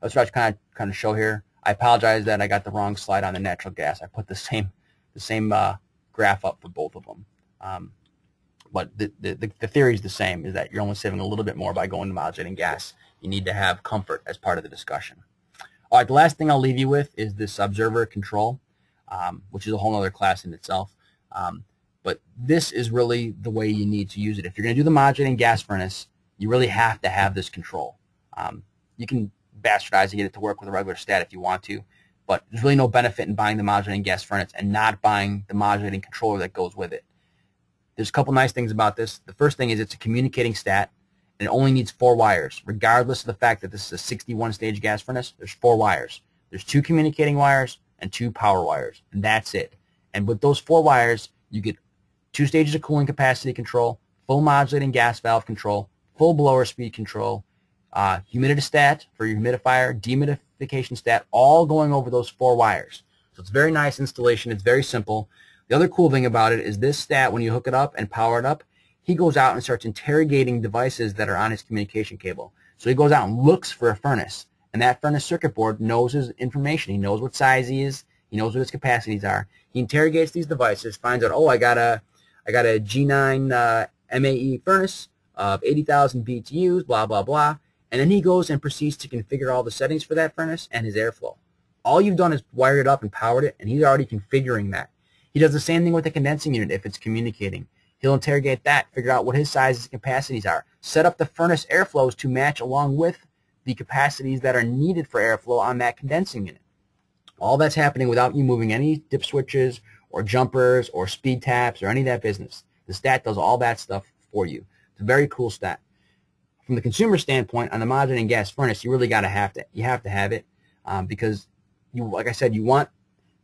That's what I kind of kind of show here. I apologize that I got the wrong slide on the natural gas. I put the same the same uh, graph up for both of them. Um, but the, the, the theory is the same, is that you're only saving a little bit more by going to modulating gas. You need to have comfort as part of the discussion. All right, the last thing I'll leave you with is this observer control, um, which is a whole other class in itself. Um, but this is really the way you need to use it. If you're going to do the modulating gas furnace, you really have to have this control. Um, you can bastardize get it to work with a regular stat if you want to. But there's really no benefit in buying the modulating gas furnace and not buying the modulating controller that goes with it. There's a couple nice things about this. The first thing is it's a communicating stat and it only needs four wires. Regardless of the fact that this is a 61 stage gas furnace, there's four wires. There's two communicating wires and two power wires, and that's it. And with those four wires, you get two stages of cooling capacity control, full modulating gas valve control, full blower speed control, uh, humidity stat for your humidifier, dehumidification stat, all going over those four wires. So it's very nice installation. It's very simple. The other cool thing about it is this stat, when you hook it up and power it up, he goes out and starts interrogating devices that are on his communication cable. So he goes out and looks for a furnace. And that furnace circuit board knows his information. He knows what size he is. He knows what his capacities are. He interrogates these devices, finds out, oh, I got a, I got a G9 uh, MAE furnace of 80,000 BTUs, blah, blah, blah. And then he goes and proceeds to configure all the settings for that furnace and his airflow. All you've done is wired it up and powered it, and he's already configuring that. He does the same thing with the condensing unit if it's communicating. He'll interrogate that, figure out what his sizes and capacities are, set up the furnace airflows to match along with the capacities that are needed for airflow on that condensing unit. All that's happening without you moving any dip switches or jumpers or speed taps or any of that business. The stat does all that stuff for you. It's a very cool stat. From the consumer standpoint, on the modulating gas furnace, you really got to have to you have to have it um, because you, like I said, you want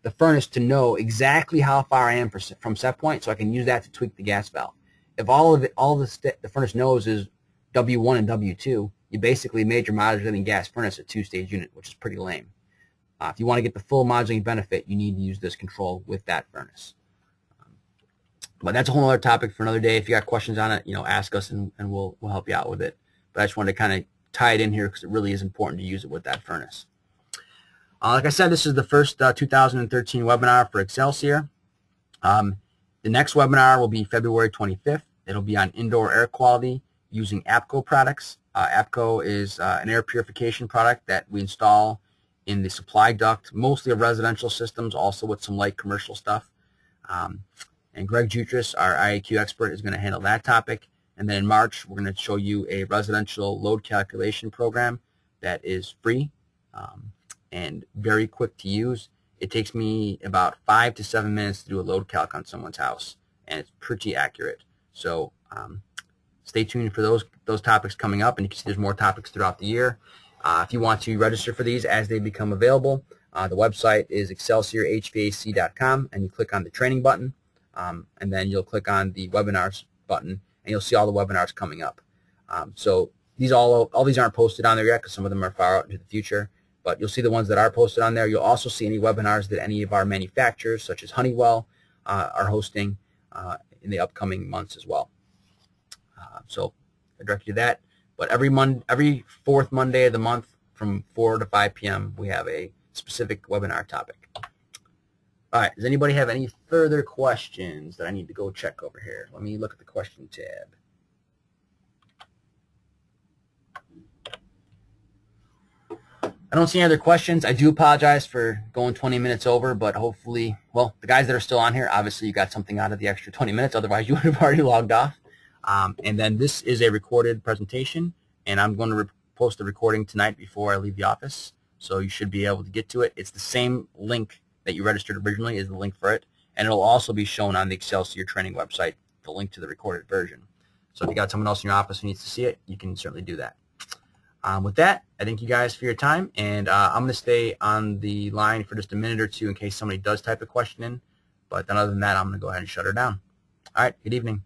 the furnace to know exactly how far I am from set point, so I can use that to tweak the gas valve. If all of it, all the, the furnace knows is W1 and W2, you basically made your modulating gas furnace a two-stage unit, which is pretty lame. Uh, if you want to get the full modulating benefit, you need to use this control with that furnace. But that's a whole other topic for another day. If you got questions on it, you know, ask us and, and we'll we'll help you out with it. But I just wanted to kind of tie it in here because it really is important to use it with that furnace. Uh, like I said, this is the first uh, 2013 webinar for Excelsior. Um, the next webinar will be February 25th. It'll be on indoor air quality using APCO products. Uh, APCO is uh, an air purification product that we install in the supply duct, mostly of residential systems, also with some light commercial stuff. Um, and Greg Jutras, our IAQ expert, is going to handle that topic. And then in March, we're going to show you a residential load calculation program that is free. Um, and very quick to use. It takes me about five to seven minutes to do a load calc on someone's house, and it's pretty accurate. So um, stay tuned for those those topics coming up, and you can see there's more topics throughout the year. Uh, if you want to register for these as they become available, uh, the website is excelsiorhvac.com, and you click on the training button, um, and then you'll click on the webinars button, and you'll see all the webinars coming up. Um, so these all all these aren't posted on there yet because some of them are far out into the future but you'll see the ones that are posted on there. You'll also see any webinars that any of our manufacturers, such as Honeywell, uh, are hosting uh, in the upcoming months as well. Uh, so I direct you to that. But every mon every fourth Monday of the month from 4 to 5 p.m., we have a specific webinar topic. All right, does anybody have any further questions that I need to go check over here? Let me look at the question tab. I don't see any other questions. I do apologize for going 20 minutes over, but hopefully, well, the guys that are still on here, obviously you got something out of the extra 20 minutes. Otherwise, you would have already logged off. Um, and then this is a recorded presentation, and I'm going to post the recording tonight before I leave the office. So you should be able to get to it. It's the same link that you registered originally is the link for it. And it'll also be shown on the Excelsior training website, the link to the recorded version. So if you got someone else in your office who needs to see it, you can certainly do that. Um, with that, I thank you guys for your time, and uh, I'm going to stay on the line for just a minute or two in case somebody does type a question in. But then other than that, I'm going to go ahead and shut her down. All right, good evening.